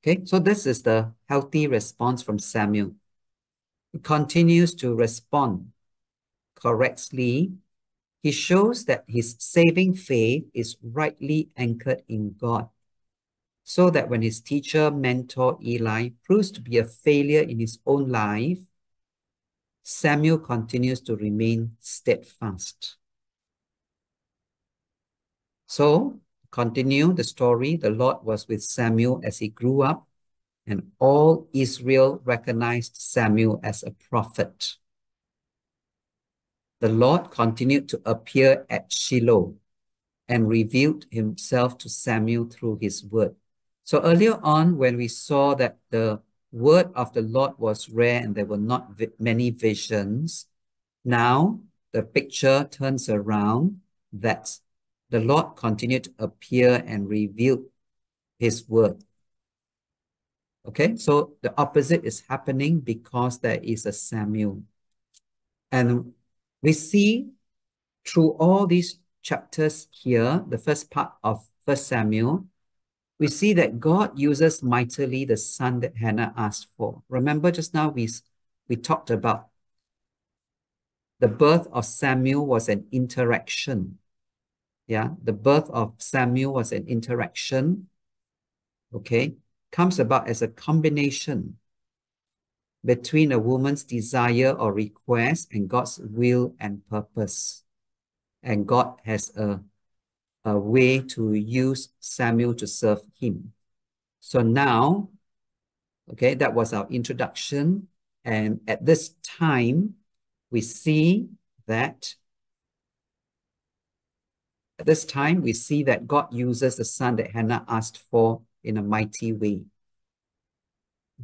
Speaker 1: Okay, so this is the healthy response from Samuel He continues to respond correctly, he shows that his saving faith is rightly anchored in God. So that when his teacher, mentor Eli proves to be a failure in his own life, Samuel continues to remain steadfast. So, continue the story. The Lord was with Samuel as he grew up and all Israel recognized Samuel as a prophet. The Lord continued to appear at Shiloh and revealed himself to Samuel through his word. So earlier on, when we saw that the word of the Lord was rare and there were not many visions, now the picture turns around that the Lord continued to appear and reveal his word. Okay, so the opposite is happening because there is a Samuel. And we see through all these chapters here, the first part of First Samuel, we see that God uses mightily the son that Hannah asked for. Remember just now we, we talked about the birth of Samuel was an interaction. Yeah, the birth of Samuel was an interaction. Okay, comes about as a combination between a woman's desire or request and God's will and purpose. And God has a, a way to use Samuel to serve him. So now, okay, that was our introduction. And at this time, we see that at this time, we see that God uses the son that Hannah asked for in a mighty way.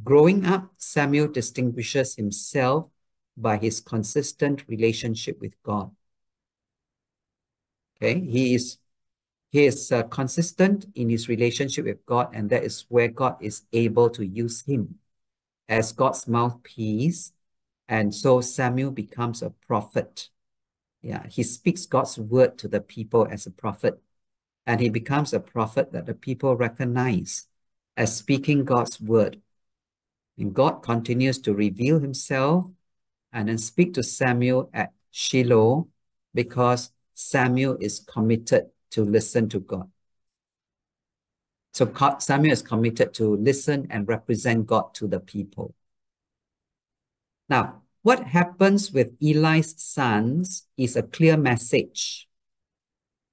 Speaker 1: Growing up, Samuel distinguishes himself by his consistent relationship with God. Okay, he is he is uh, consistent in his relationship with God, and that is where God is able to use him as God's mouthpiece. And so Samuel becomes a prophet. Yeah, he speaks God's word to the people as a prophet, and he becomes a prophet that the people recognize as speaking God's word and God continues to reveal himself and then speak to Samuel at Shiloh because Samuel is committed to listen to God. So Samuel is committed to listen and represent God to the people. Now, what happens with Eli's sons is a clear message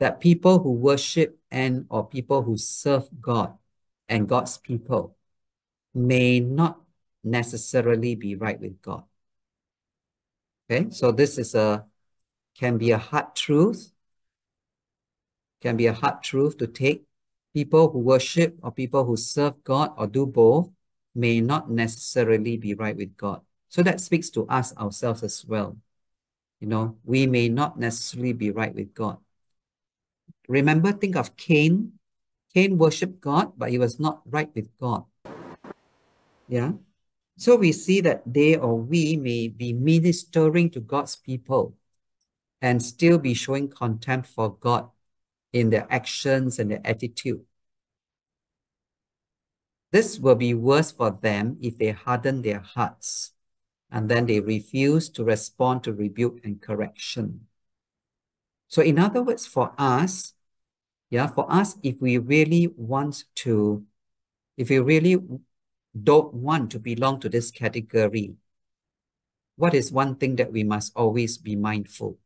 Speaker 1: that people who worship and or people who serve God and God's people may not necessarily be right with God. Okay, so this is a can be a hard truth, can be a hard truth to take. People who worship or people who serve God or do both may not necessarily be right with God. So that speaks to us ourselves as well. You know, we may not necessarily be right with God. Remember, think of Cain. Cain worshiped God, but he was not right with God. Yeah. So we see that they or we may be ministering to God's people and still be showing contempt for God in their actions and their attitude. This will be worse for them if they harden their hearts and then they refuse to respond to rebuke and correction. So in other words, for us, yeah, for us, if we really want to, if we really don't want to belong to this category, what is one thing that we must always be mindful?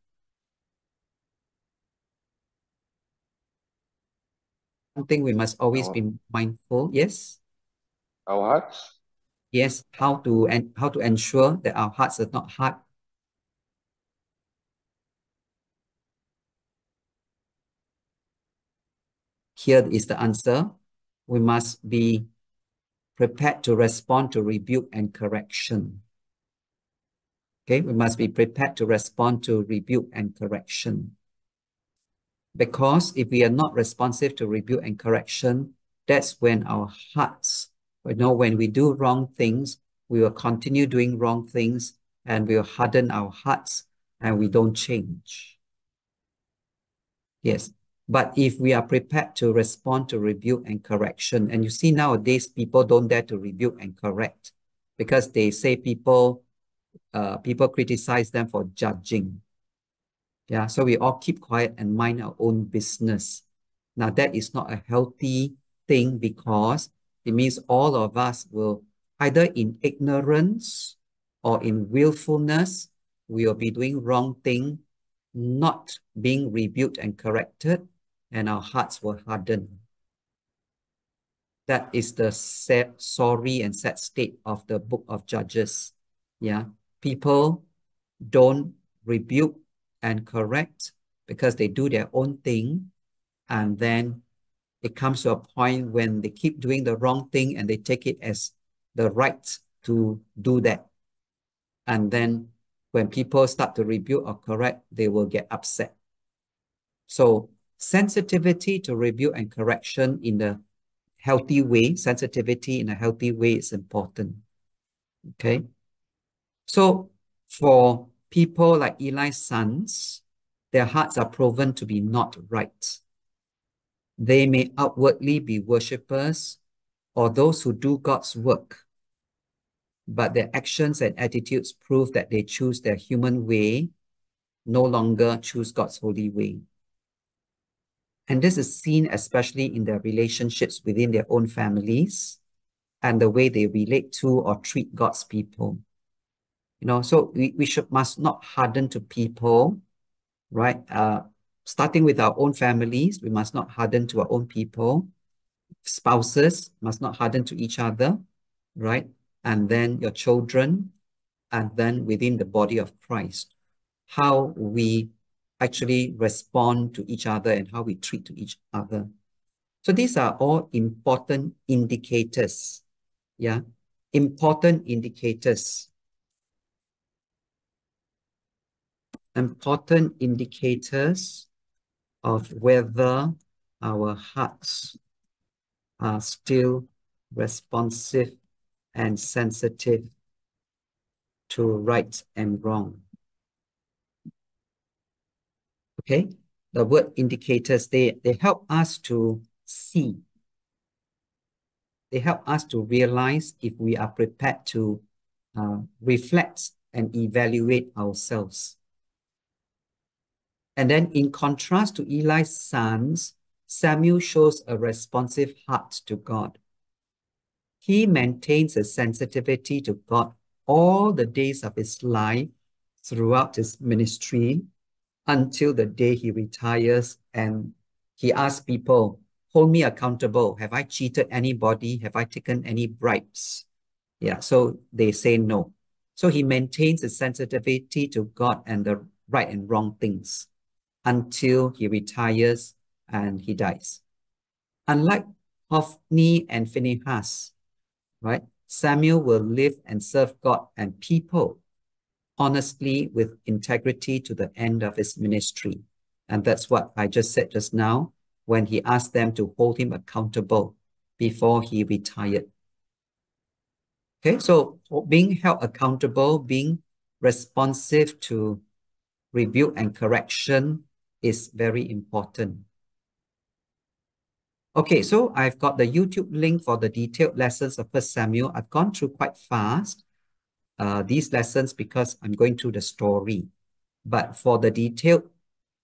Speaker 1: One thing we must always be mindful, yes?
Speaker 3: Our hearts?
Speaker 1: Yes, how to and how to ensure that our hearts are not hard. Here is the answer. We must be prepared to respond to rebuke and correction. Okay, we must be prepared to respond to rebuke and correction. Because if we are not responsive to rebuke and correction, that's when our hearts, you know, when we do wrong things, we will continue doing wrong things and we will harden our hearts and we don't change. Yes, but if we are prepared to respond to rebuke and correction, and you see nowadays people don't dare to rebuke and correct because they say people, uh, people criticize them for judging. Yeah, so we all keep quiet and mind our own business. Now that is not a healthy thing because it means all of us will either in ignorance or in willfulness, we will be doing wrong thing, not being rebuked and corrected, and our hearts will harden. That is the sad, sorry and sad state of the book of Judges. Yeah, people don't rebuke and correct because they do their own thing. And then it comes to a point when they keep doing the wrong thing and they take it as the right to do that. And then when people start to rebuke or correct, they will get upset. So sensitivity to review and correction in a healthy way, sensitivity in a healthy way is important. Okay. So for people like Eli's sons, their hearts are proven to be not right. They may outwardly be worshippers or those who do God's work. but their actions and attitudes prove that they choose their human way, no longer choose God's holy way. And this is seen especially in their relationships within their own families and the way they relate to or treat God's people. You know, so we, we should must not harden to people, right? Uh, starting with our own families, we must not harden to our own people. Spouses must not harden to each other, right? And then your children, and then within the body of Christ, how we actually respond to each other and how we treat to each other. So these are all important indicators. Yeah, important indicators. Important indicators of whether our hearts are still responsive and sensitive to right and wrong. Okay, the word indicators, they, they help us to see. They help us to realize if we are prepared to uh, reflect and evaluate ourselves. And then in contrast to Eli's sons, Samuel shows a responsive heart to God. He maintains a sensitivity to God all the days of his life throughout his ministry until the day he retires and he asks people, hold me accountable. Have I cheated anybody? Have I taken any bribes? Yeah, so they say no. So he maintains a sensitivity to God and the right and wrong things until he retires and he dies. Unlike Hophni and Phinehas, right? Samuel will live and serve God and people honestly with integrity to the end of his ministry. And that's what I just said just now when he asked them to hold him accountable before he retired. Okay, so being held accountable, being responsive to rebuke and correction is very important. Okay, so I've got the YouTube link for the detailed lessons of First Samuel. I've gone through quite fast uh, these lessons because I'm going through the story. But for the detailed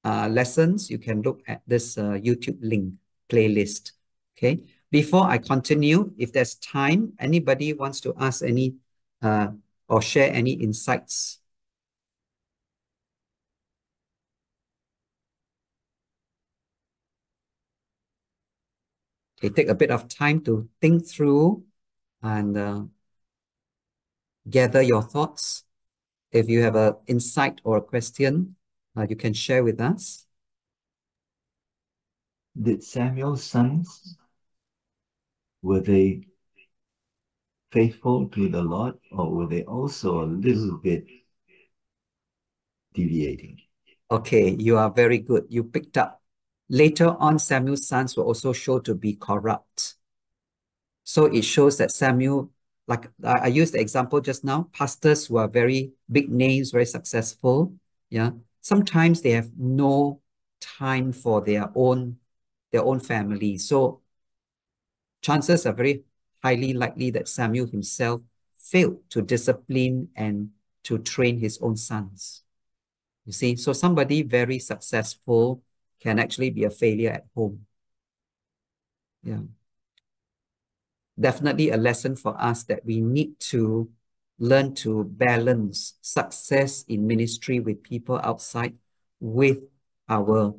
Speaker 1: uh, lessons, you can look at this uh, YouTube link playlist. Okay. Before I continue, if there's time, anybody wants to ask any uh, or share any insights? Okay, take a bit of time to think through and uh, gather your thoughts. If you have an insight or a question, uh, you can share with us.
Speaker 4: Did Samuel's sons, were they faithful to the Lord or were they also a little bit deviating?
Speaker 1: Okay, you are very good. You picked up. Later on, Samuel's sons were also shown to be corrupt. So it shows that Samuel like I, used the example just now, pastors who are very big names, very successful, yeah, sometimes they have no time for their own their own family. So chances are very highly likely that Samuel himself failed to discipline and to train his own sons. You see, so somebody very successful can actually be a failure at home. Yeah definitely a lesson for us that we need to learn to balance success in ministry with people outside with our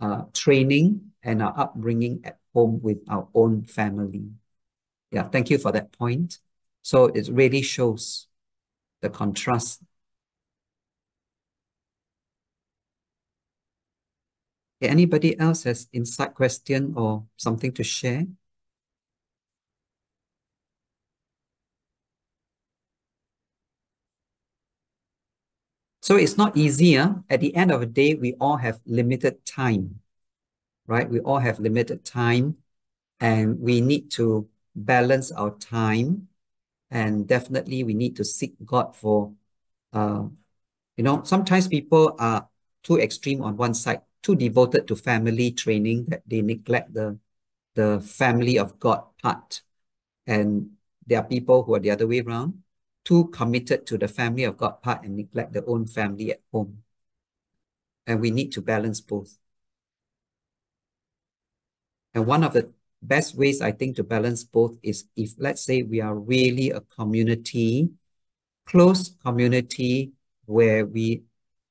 Speaker 1: uh, training and our upbringing at home with our own family. Yeah, thank you for that point. So it really shows the contrast. Anybody else has insight question or something to share? So it's not. Huh? At the end of the day, we all have limited time, right? We all have limited time and we need to balance our time. And definitely we need to seek God for, uh, you know, sometimes people are too extreme on one side, too devoted to family training that they neglect the, the family of God part. And there are people who are the other way around, too committed to the family of God part and neglect their own family at home. And we need to balance both. And one of the best ways I think to balance both is if let's say we are really a community, close community where we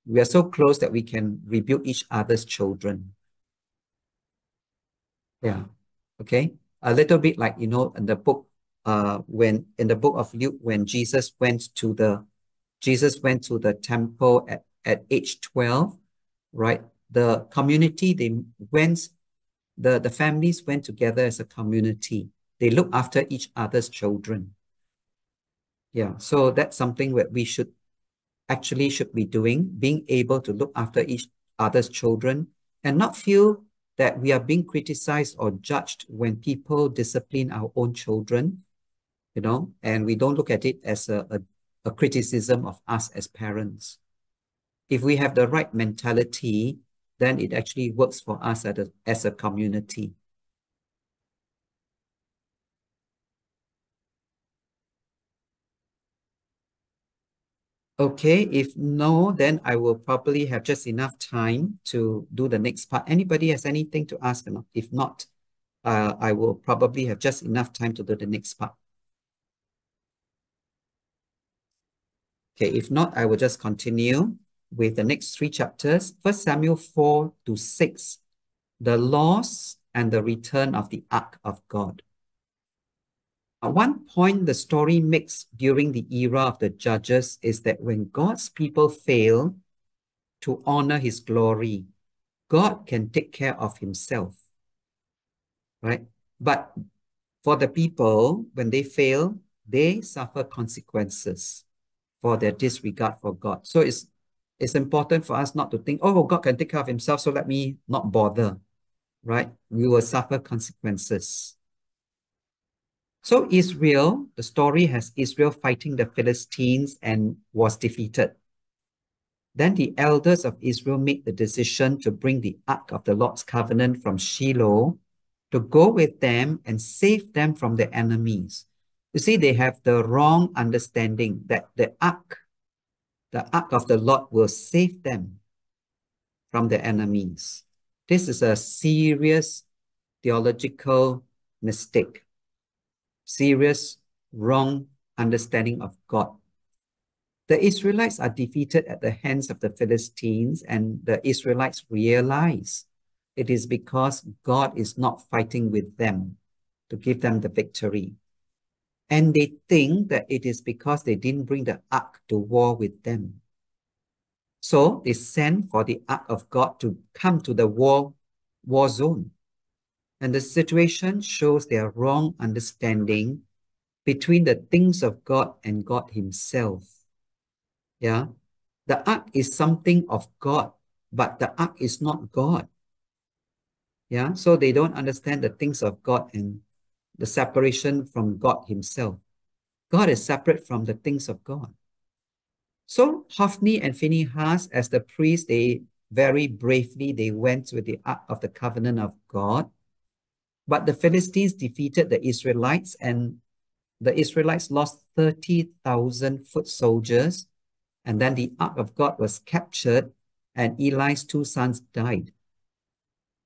Speaker 1: we are so close that we can rebuke each other's children. Yeah. Okay. A little bit like, you know, in the book, uh, when in the book of Luke, when Jesus went to the Jesus went to the temple at, at age 12, right? The community, they went, the, the families went together as a community. They look after each other's children. Yeah, so that's something that we should actually should be doing, being able to look after each other's children and not feel that we are being criticized or judged when people discipline our own children, you know, and we don't look at it as a, a, a criticism of us as parents. If we have the right mentality, then it actually works for us a, as a community. Okay, if no, then I will probably have just enough time to do the next part. Anybody has anything to ask or? If not, uh, I will probably have just enough time to do the next part. Okay, if not, I will just continue with the next three chapters. First Samuel 4 to 6, the loss and the return of the ark of God. At one point, the story makes during the era of the judges is that when God's people fail to honor his glory, God can take care of himself. Right? But for the people, when they fail, they suffer consequences for their disregard for God. So it's it's important for us not to think, oh, God can take care of himself, so let me not bother. Right? We will suffer consequences. So Israel, the story has Israel fighting the Philistines and was defeated. Then the elders of Israel made the decision to bring the Ark of the Lord's covenant from Shiloh to go with them and save them from their enemies. You see, they have the wrong understanding that the Ark, the Ark of the Lord will save them from their enemies. This is a serious theological mistake serious wrong understanding of God. The Israelites are defeated at the hands of the Philistines, and the Israelites realize it is because God is not fighting with them to give them the victory. And they think that it is because they didn't bring the ark to war with them. So they send for the ark of God to come to the war, war zone. And the situation shows their wrong understanding between the things of God and God Himself. Yeah. The ark is something of God, but the ark is not God. Yeah. So they don't understand the things of God and the separation from God Himself. God is separate from the things of God. So Hophni and Phinehas, as the priests, they very bravely they went with the ark of the covenant of God but the Philistines defeated the Israelites and the Israelites lost 30,000 foot soldiers. And then the ark of God was captured and Eli's two sons died.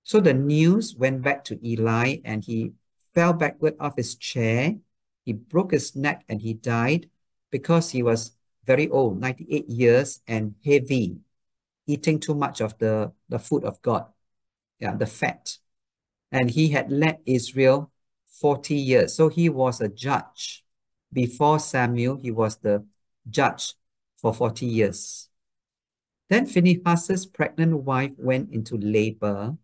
Speaker 1: So the news went back to Eli and he fell backward off his chair. He broke his neck and he died because he was very old, 98 years and heavy, eating too much of the, the food of God, yeah, the fat and he had led Israel 40 years. So he was a judge. Before Samuel, he was the judge for 40 years. Then Phinehas's pregnant wife went into labor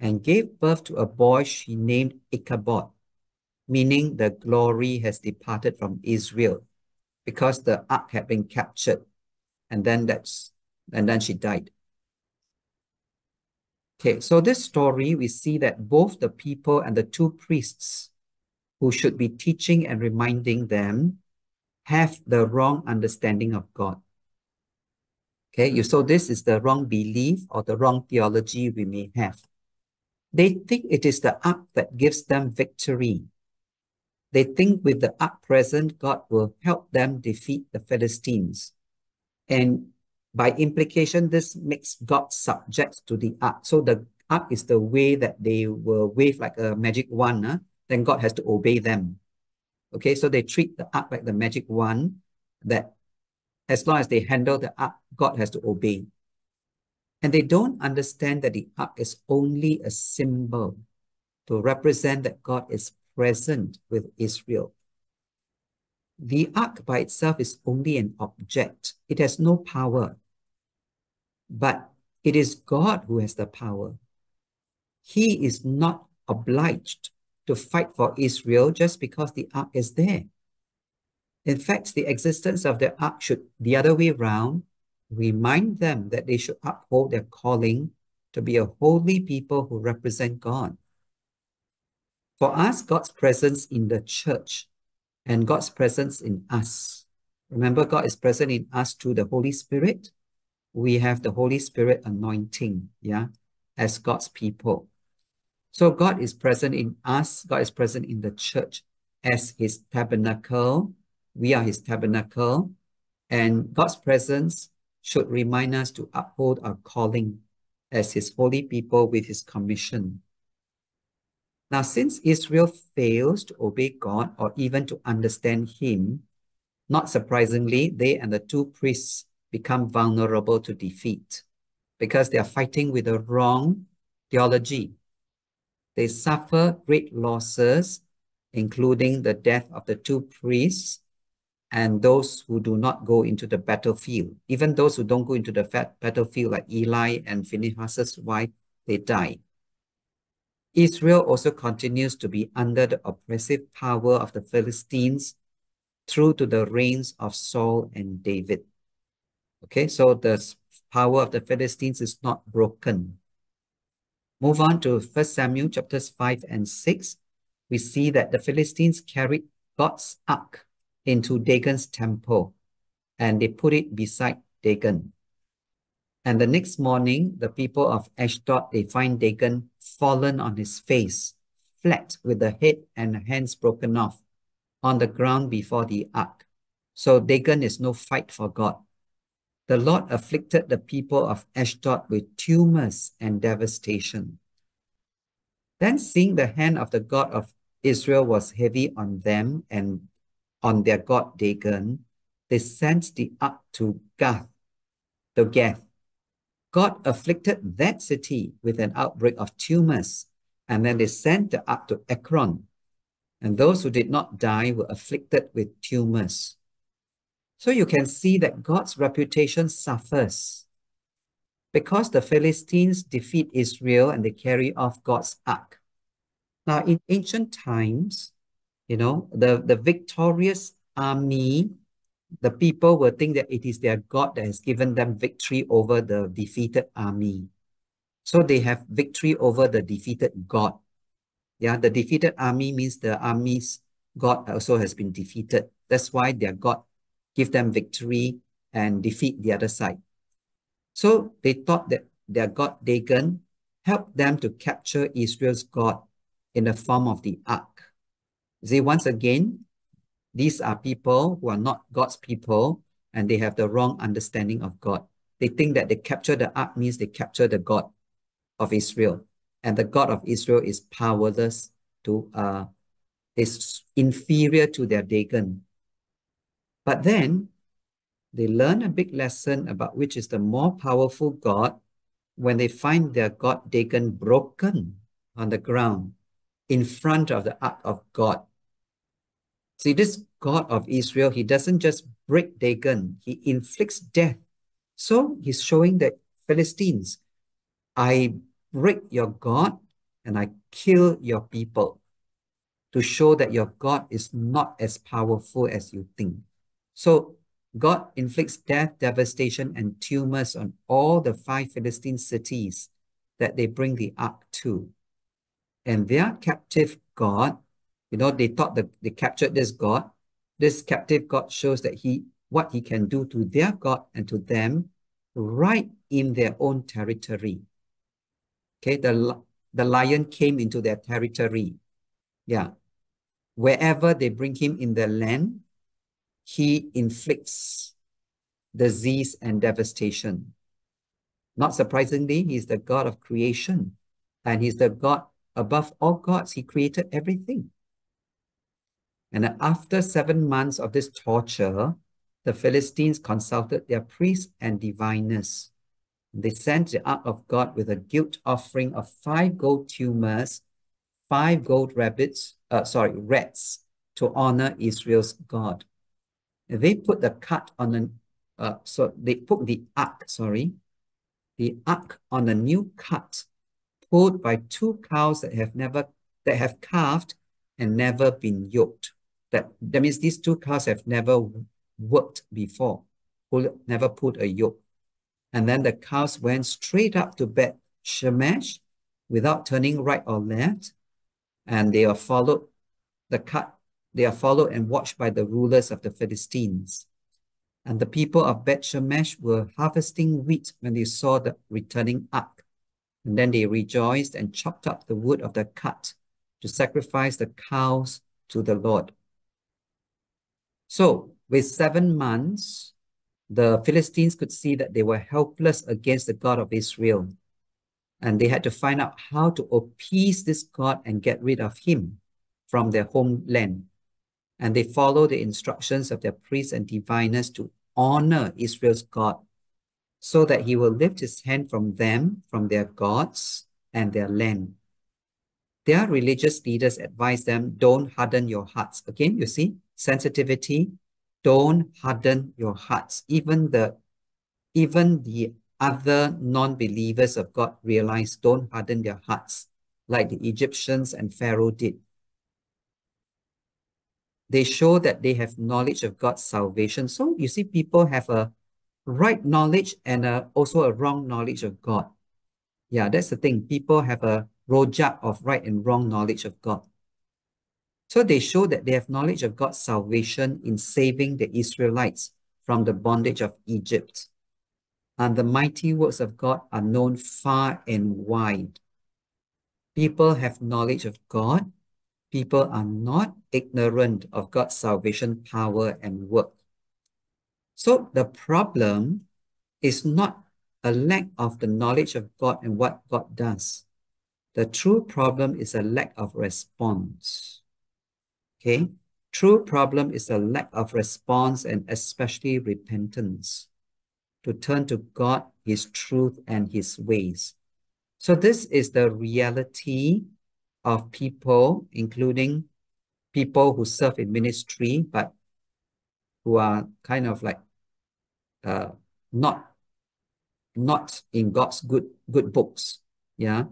Speaker 1: and gave birth to a boy she named Ichabod, meaning the glory has departed from Israel because the ark had been captured. And then that's and then she died. Okay, so this story, we see that both the people and the two priests who should be teaching and reminding them have the wrong understanding of God. Okay, you so this is the wrong belief or the wrong theology we may have. They think it is the ark that gives them victory. They think with the ark present, God will help them defeat the Philistines. And by implication, this makes God subject to the ark. So the ark is the way that they will wave like a magic wand. Huh? Then God has to obey them. Okay, so they treat the ark like the magic wand that as long as they handle the ark, God has to obey. And they don't understand that the ark is only a symbol to represent that God is present with Israel. The ark by itself is only an object. It has no power. But it is God who has the power. He is not obliged to fight for Israel just because the ark is there. In fact, the existence of the ark should, the other way around, remind them that they should uphold their calling to be a holy people who represent God. For us, God's presence in the church and God's presence in us. Remember, God is present in us through the Holy Spirit. We have the Holy Spirit anointing, yeah, as God's people. So God is present in us. God is present in the church as his tabernacle. We are his tabernacle. And God's presence should remind us to uphold our calling as his holy people with his commission. Now, since Israel fails to obey God or even to understand him, not surprisingly, they and the two priests become vulnerable to defeat because they are fighting with the wrong theology. They suffer great losses, including the death of the two priests and those who do not go into the battlefield. Even those who don't go into the battlefield, like Eli and Phinehas's wife, they die. Israel also continues to be under the oppressive power of the Philistines through to the reigns of Saul and David. Okay, so the power of the Philistines is not broken. Move on to 1 Samuel chapters 5 and 6. We see that the Philistines carried God's ark into Dagon's temple and they put it beside Dagon. And the next morning, the people of Ashdod, they find Dagon fallen on his face, flat with the head and hands broken off on the ground before the ark. So Dagon is no fight for God. The Lord afflicted the people of Ashdod with tumors and devastation. Then seeing the hand of the God of Israel was heavy on them and on their god Dagon, they sent the ark to Gath, the Gath, God afflicted that city with an outbreak of tumors, and then they sent the ark to Ekron. And those who did not die were afflicted with tumors. So you can see that God's reputation suffers because the Philistines defeat Israel and they carry off God's ark. Now, in ancient times, you know, the, the victorious army the people will think that it is their God that has given them victory over the defeated army. So they have victory over the defeated God. Yeah, the defeated army means the army's God also has been defeated. That's why their God give them victory and defeat the other side. So they thought that their God Dagon helped them to capture Israel's God in the form of the ark. See, once again, these are people who are not God's people and they have the wrong understanding of God. They think that they capture the ark means they capture the God of Israel. And the God of Israel is powerless to, uh, is inferior to their Dagon. But then they learn a big lesson about which is the more powerful God when they find their God Dagon broken on the ground in front of the ark of God. See, this God of Israel, he doesn't just break Dagon, he inflicts death. So he's showing the Philistines, I break your God and I kill your people to show that your God is not as powerful as you think. So God inflicts death, devastation, and tumors on all the five Philistine cities that they bring the ark to. And their captive God you know, they thought that they captured this God. This captive God shows that he what he can do to their God and to them right in their own territory. Okay, the, the lion came into their territory. Yeah. wherever they bring him in their land, he inflicts disease and devastation. Not surprisingly, he's the God of creation and he's the God above all gods. He created everything. And after seven months of this torture, the Philistines consulted their priests and diviners. They sent the ark of God with a guilt offering of five gold tumors, five gold rabbits, uh, sorry, rats, to honor Israel's God. They put the cut on the, uh, so they put the ark, sorry, the ark on a new cut pulled by two cows that have never, that have calved and never been yoked. That, that means these two cows have never worked before, pulled, never pulled a yoke. And then the cows went straight up to Beth Shemesh without turning right or left. And they are followed, the cut, they are followed and watched by the rulers of the Philistines. And the people of Beth Shemesh were harvesting wheat when they saw the returning ark. And then they rejoiced and chopped up the wood of the cut to sacrifice the cows to the Lord. So, with seven months, the Philistines could see that they were helpless against the God of Israel. And they had to find out how to appease this God and get rid of him from their homeland. And they followed the instructions of their priests and diviners to honor Israel's God so that he will lift his hand from them, from their gods and their land. Their religious leaders advise them, don't harden your hearts. Again, you see, sensitivity, don't harden your hearts. Even the, even the other non-believers of God realize, don't harden their hearts, like the Egyptians and Pharaoh did. They show that they have knowledge of God's salvation. So you see, people have a right knowledge and a, also a wrong knowledge of God. Yeah, that's the thing. People have a rojak of right and wrong knowledge of God. So they show that they have knowledge of God's salvation in saving the Israelites from the bondage of Egypt. And the mighty works of God are known far and wide. People have knowledge of God. People are not ignorant of God's salvation power and work. So the problem is not a lack of the knowledge of God and what God does. The true problem is a lack of response. Okay? True problem is a lack of response and especially repentance to turn to God, His truth, and His ways. So this is the reality of people, including people who serve in ministry, but who are kind of like uh, not, not in God's good, good books. Yeah.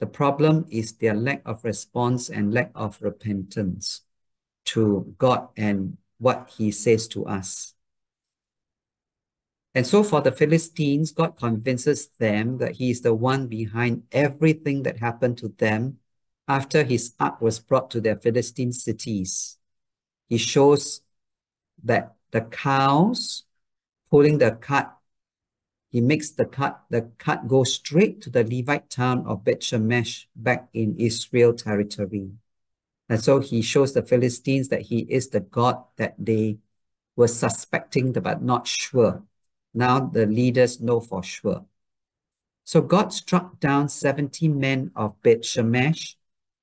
Speaker 1: The problem is their lack of response and lack of repentance to God and what he says to us. And so for the Philistines, God convinces them that he is the one behind everything that happened to them after his ark was brought to their Philistine cities. He shows that the cows pulling the cart, he makes the cart, the cart go straight to the Levite town of Beth Shemesh back in Israel territory. And so he shows the Philistines that he is the God that they were suspecting but not sure. Now the leaders know for sure. So God struck down 70 men of Beth Shemesh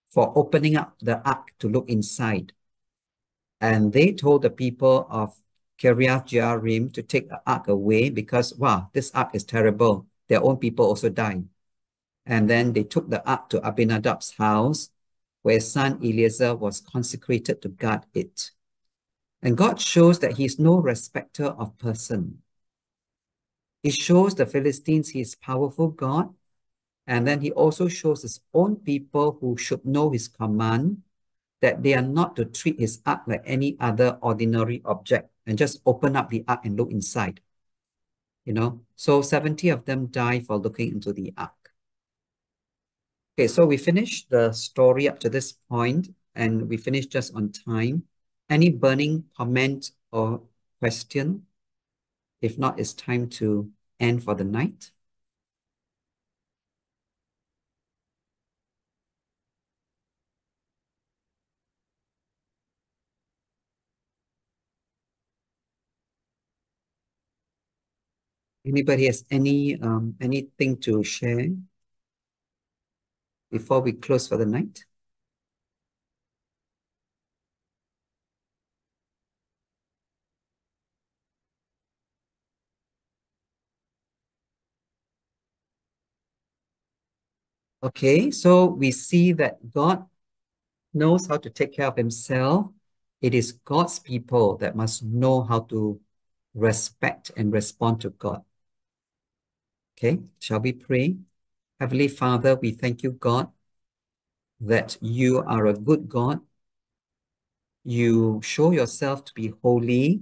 Speaker 1: for opening up the ark to look inside. And they told the people of Kiriath Jearim to take the ark away because, wow, this ark is terrible. Their own people also died. And then they took the ark to Abinadab's house where his son Eleazar was consecrated to guard it. And God shows that he is no respecter of person. He shows the Philistines he is powerful God. And then he also shows his own people who should know his command that they are not to treat his ark like any other ordinary object and just open up the ark and look inside. You know, so 70 of them die for looking into the ark. Okay, so we finished the story up to this point and we finished just on time. Any burning comment or question? If not, it's time to end for the night. Anybody has any um, anything to share? Before we close for the night? Okay, so we see that God knows how to take care of himself. It is God's people that must know how to respect and respond to God. Okay, shall we pray? Heavenly Father, we thank you, God, that you are a good God. You show yourself to be holy,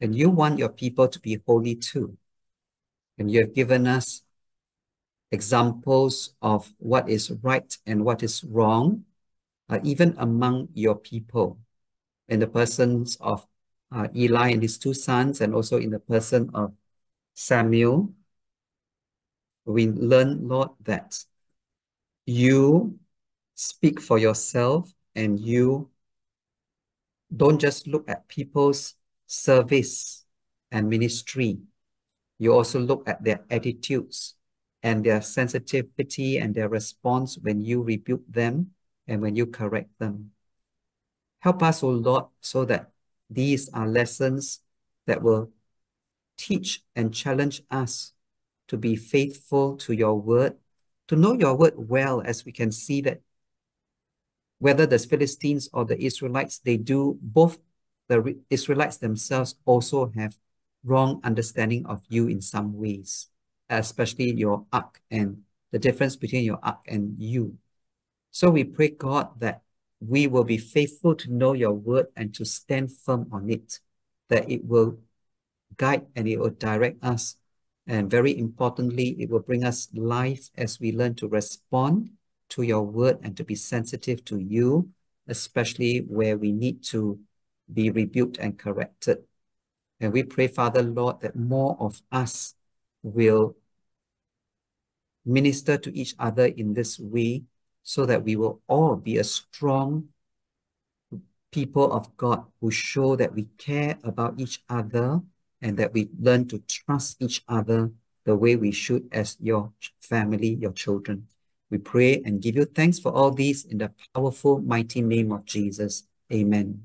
Speaker 1: and you want your people to be holy too. And you have given us examples of what is right and what is wrong, uh, even among your people, in the persons of uh, Eli and his two sons, and also in the person of Samuel. We learn, Lord, that you speak for yourself and you don't just look at people's service and ministry. You also look at their attitudes and their sensitivity and their response when you rebuke them and when you correct them. Help us, O Lord, so that these are lessons that will teach and challenge us to be faithful to your word, to know your word well, as we can see that whether the Philistines or the Israelites, they do both the Israelites themselves also have wrong understanding of you in some ways especially your ark and the difference between your ark and you. So we pray, God, that we will be faithful to know your word and to stand firm on it, that it will guide and it will direct us. And very importantly, it will bring us life as we learn to respond to your word and to be sensitive to you, especially where we need to be rebuked and corrected. And we pray, Father, Lord, that more of us will minister to each other in this way so that we will all be a strong people of God who show that we care about each other and that we learn to trust each other the way we should as your family, your children. We pray and give you thanks for all these in the powerful, mighty name of Jesus. Amen.